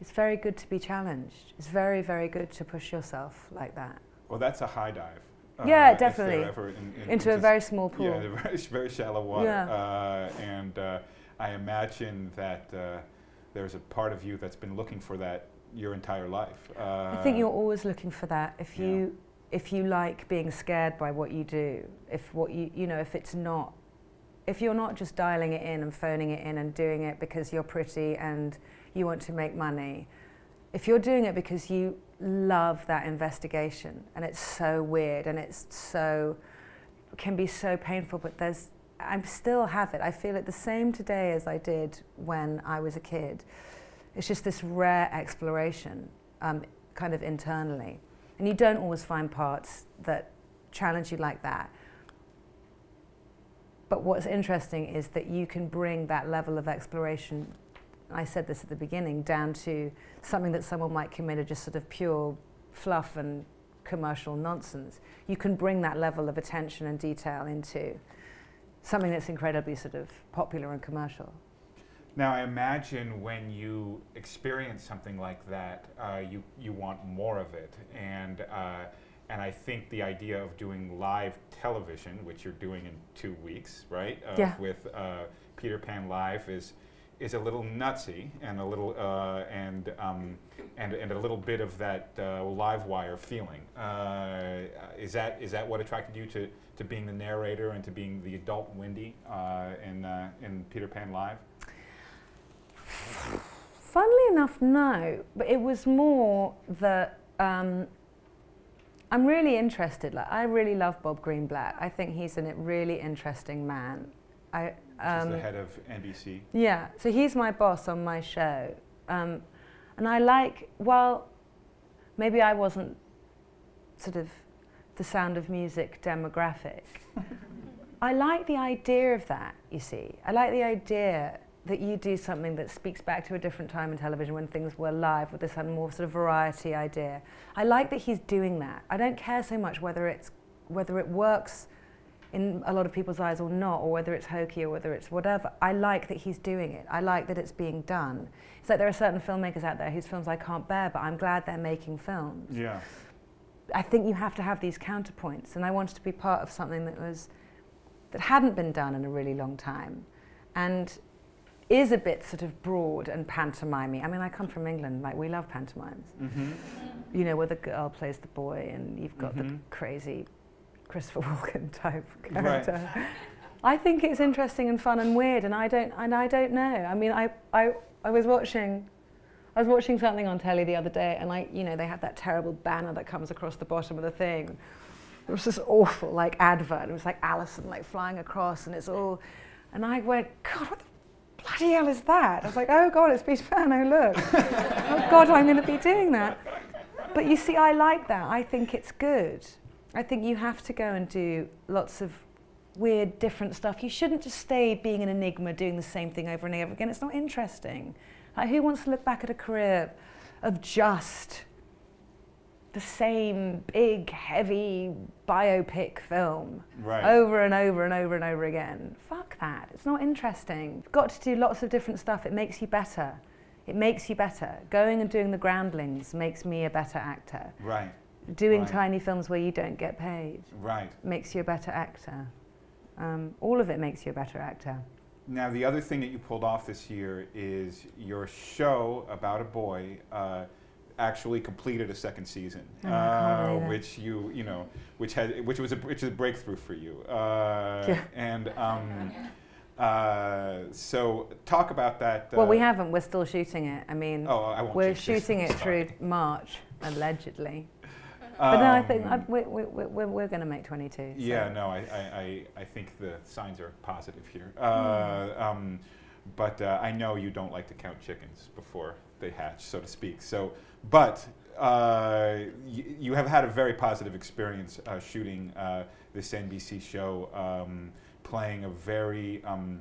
it's very good to be challenged. It's very very good to push yourself like that Well, that's a high dive. Yeah, if there definitely. in- in- into a very small pool. Yeah, [LAUGHS] the very, very shallow water. Yeah. Uh, and uh, I imagine that uh, there's a part of you that's been looking for that your entire life. Uh, I think you're always looking for that. If yeah. you if you like being scared by what you do, if what you you know if it's not if you're not just dialing it in and phoning it in and doing it because you're pretty and you want to make money, if you're doing it because you love that investigation and it's so weird and it's so can be so painful, but there's I still have it. I feel it the same today as I did when I was a kid. It's just this rare exploration, um, kind of internally. And you don't always find parts that challenge you like that. But what's interesting is that you can bring that level of exploration, I said this at the beginning, down to something that someone might commit just sort of pure fluff and commercial nonsense. You can bring that level of attention and detail into something that's incredibly sort of popular and commercial. Now, I imagine when you experience something like that, uh, you, you want more of it. And, uh, and I think the idea of doing live television, which you're doing in two weeks, right? Uh, Yeah. With uh, Peter Pan Live is, is a little nutsy and a little, uh, and, um, and, and a little bit of that uh, live wire feeling. Uh, is, that, is that what attracted you to, to being the narrator and to being the adult Wendy uh, in, uh, in Peter Pan Live? Funnily enough, no. But it was more that um, I'm really interested. Like I really love Bob Greenblatt. I think he's a really interesting man. I um, the head of NBC. yeah. So he's my boss on my show, um, and I like. Well, maybe I wasn't sort of the Sound of Music demographic. I like the idea of that. You see, I like the idea that you do something that speaks back to a different time in television when things were live with this more sort of variety idea. I like that he's doing that. I don't care so much whether it's whether it works in a lot of people's eyes or not, or whether it's hokey or whether it's whatever. I like that he's doing it. I like that it's being done. It's like there are certain filmmakers out there whose films I can't bear, but I'm glad they're making films. Yeah. I think you have to have these counterpoints, and I wanted to be part of something that was that hadn't been done in a really long time, and is a bit sort of broad and pantomimey. I mean, I come from England, like we love pantomimes. Mm-hmm. You know, where the girl plays the boy, and you've got Mhm. the crazy Christopher [LAUGHS] Walken type Right. character. I think it's interesting and fun and weird, and I don't, and I don't know. I mean, I, I, I was watching, I was watching something on telly the other day, and I, you know, they have that terrible banner that comes across the bottom of the thing. It was this awful, like advert. It was like Allison, like flying across, and it's all, and I went, God, what the bloody hell is that? I was like, oh God, it's Peter Pan. Oh look, [LAUGHS] oh God, I'm going to be doing that. But you see, I like that. I think it's good. I think you have to go and do lots of weird, different stuff. You shouldn't just stay being an enigma, doing the same thing over and over again. It's not interesting. Like, who wants to look back at a career of just the same big, heavy biopic film Right. over and over and over and over again? Fuck that. It's not interesting. You've got to do lots of different stuff. It makes you better. It makes you better. Going and doing the groundlings makes me a better actor. Right. Doing Right. tiny films where you don't get paid Right. makes you a better actor. Um, all of it makes you a better actor. Now, the other thing that you pulled off this year is your show about a boy uh, actually completed a second season, Oh, uh, which you you know, which had which was a which is a breakthrough for you. Uh, Yeah. And um, uh, so, talk about that. well, we uh, haven't. We're still shooting it. I mean, Oh, I won't. we're shooting it Sorry. through March, allegedly. But no, I think I, Um, we, we, we, we're, we're going to make 22. so- Yeah, no, I, I, I, think the signs are positive here. Uh, um, but uh, I know you don't like to count chickens before they hatch, so to speak. So, but uh, y- you have had a very positive experience uh, shooting uh, this NBC show, um, playing a very um,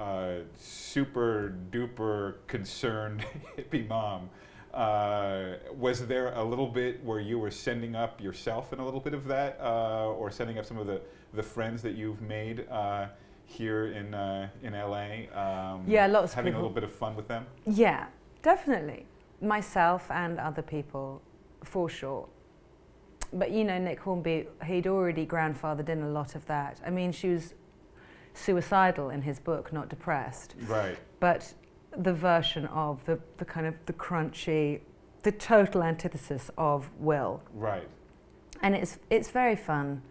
uh, super duper concerned [LAUGHS] hippie mom. Uh, was there a little bit where you were sending up yourself in a little bit of that, uh, or sending up some of the, the friends that you've made uh, here in uh, in LA? Um, Yeah, lots of having a little bit of fun with them. Yeah, definitely. Myself and other people, for sure. But you know, Nick Hornby, he'd already grandfathered in a lot of that. I mean, she was suicidal in his book, not depressed. Right. but the version of the, the kind of the crunchy, the total antithesis of Will. Right. And it's, it's very fun.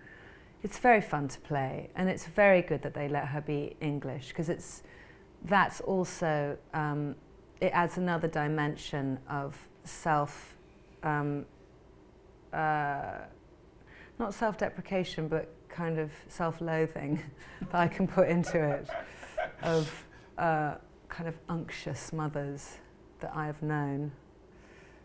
It's very fun to play. And it's very good that they let her be English because it's, that's also, um, it adds another dimension of self, um, uh, not self deprecation, but kind of self loathing [LAUGHS] that I can put into it of uh, kind of unctuous mothers that I have known.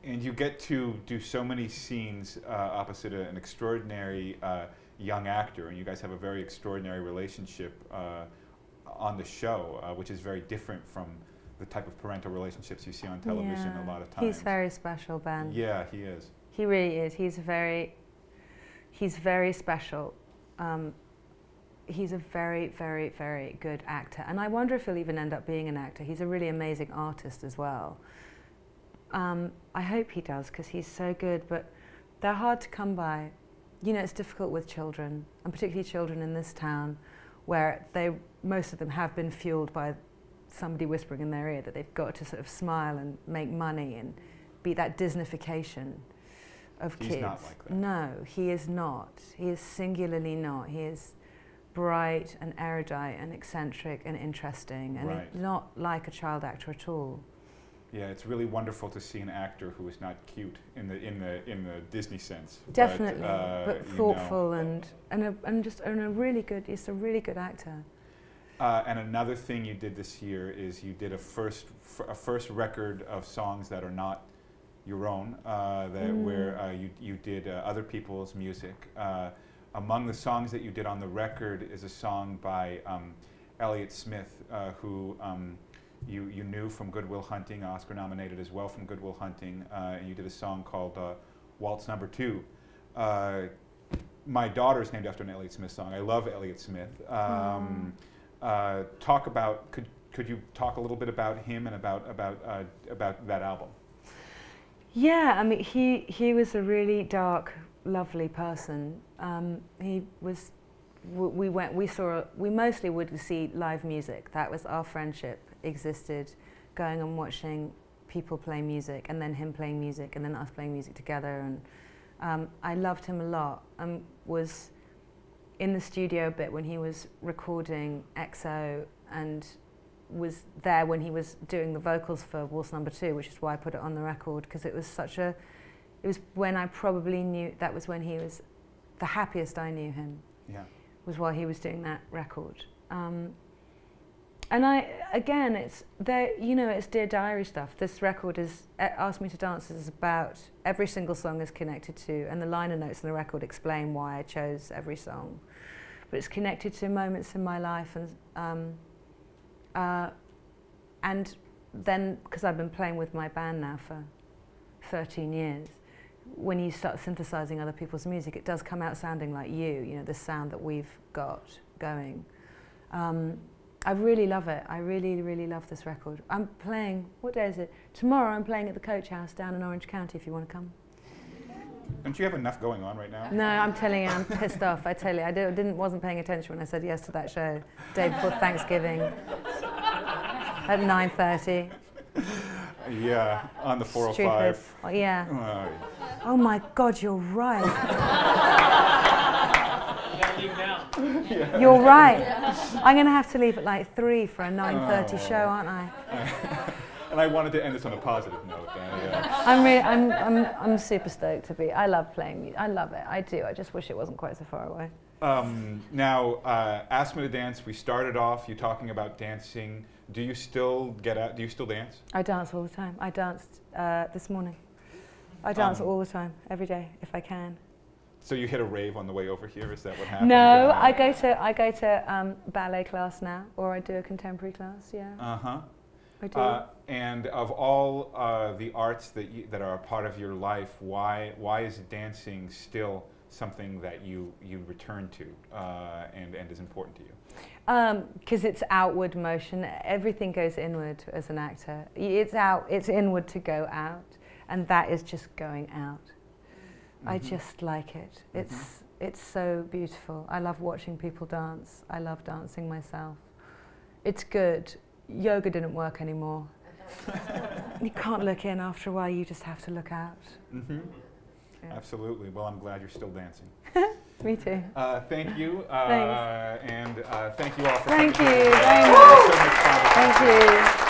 And you get to do so many scenes uh, opposite an extraordinary uh, young actor, and you guys have a very extraordinary relationship uh, on the show, uh, which is very different from the type of parental relationships you see on television Yeah. a lot of times. He's very special, Ben. Yeah, he is. He really is. He's very, he's very special. Um, he's a very, very, very good actor. And I wonder if he'll even end up being an actor. He's a really amazing artist as well. Um, I hope he does because he's so good, but they're hard to come by. You know, it's difficult with children, and particularly children in this town, where they, most of them have been fueled by somebody whispering in their ear that they've got to sort of smile and make money and be that Disneyfication of He's kids. not like that. No, he is not. He is singularly not. He is bright and erudite and eccentric and interesting and Right. not like a child actor at all. Yeah, it's really wonderful to see an actor who is not cute in the in the in the Disney sense. but, Definitely, uh, but you know. thoughtful and and a, and just and a really good. He's a really good actor. Uh, and another thing you did this year is you did a first f- a first record of songs that are not your own, uh, that Mm. where uh, you you did uh, other people's music. Among the songs that you did on the record is a song by um, Elliott Smith, uh, who um, you, you knew from Good Will Hunting, Oscar nominated as well from Good Will Hunting, uh, and you did a song called uh, Waltz Number Two. Uh, my is named after an Elliott Smith song. I love Elliott Smith. Um, uh, talk about could could you talk a little bit about him and about about uh, about that album? Yeah, I mean, he he was a really dark, lovely person. Um, he was. We went. We saw. We mostly would see live music. That was our friendship. Existed, going and watching people play music, and then him playing music, and then us playing music together. And um, I loved him a lot. And was in the studio a bit when he was recording XO and was there when he was doing the vocals for Waltz Number Two, which is why I put it on the record because it was such a. It was when I probably knew that was when he was the happiest I knew him. Yeah. Was while he was doing that record. Um, and I again, it's there. You know, it's Dear Diary stuff. This record is Ask Me to Dance is about every single song is connected to, and the liner notes in the record explain why I chose every song. But it's connected to moments in my life and. Um, uh, and then, because I've been playing with my band now for 13 years, when you start synthesizing other people's music, it does come out sounding like you, you know, the sound that we've got going. Um, I really love it. I really, really love this record. I'm playing, what day is it? Tomorrow I'm playing at the Coach House down in Orange County if you want to come. Don't you have enough going on right now? No, I'm telling you, I'm pissed off. I tell you, I didn't, wasn't paying attention when I said yes to that show, day before Thanksgiving, at 9.30. Yeah, on the 405. Stupid. Yeah. Uh, Oh my God, you're right. [LAUGHS] You're right. I'm going to have to leave at like 3 for a 9.30 Oh. show, aren't I? [LAUGHS] and I wanted to end this on a positive note. Uh, yeah. I'm, really, I'm, I'm, I'm super stoked to be. I love playing music. I love it. I do. I just wish it wasn't quite so far away. Um, now, uh, ask me to dance. We started off you talking about dancing. Do you still get out? Do you still dance? I dance all the time. I danced uh, this morning. I dance Um, all the time, every day, if I can. So you hit a rave on the way over here? Is that what happened? No, I go to I go to um, ballet class now, or I do a contemporary class. Yeah, Uh huh. I do. Uh, and of all uh, the arts that you, that are a part of your life, why why is dancing still something that you you return to uh, and and is important to you? Because it's outward motion. Everything goes inward as an actor. It's out. It's inward to go out, and that is just going out. I Mhm. just like it. It's it's so beautiful. I love watching people dance. I love dancing myself. It's good. Yoga didn't work anymore. [LAUGHS] you can't look in after a while. You just have to look out. Mm-hmm. Yeah. Absolutely. Well, I'm glad you're still dancing. [LAUGHS] Me too. Uh, thank you, uh, and uh, thank you all for Thank coming. you today. very It so much fun. Thank you.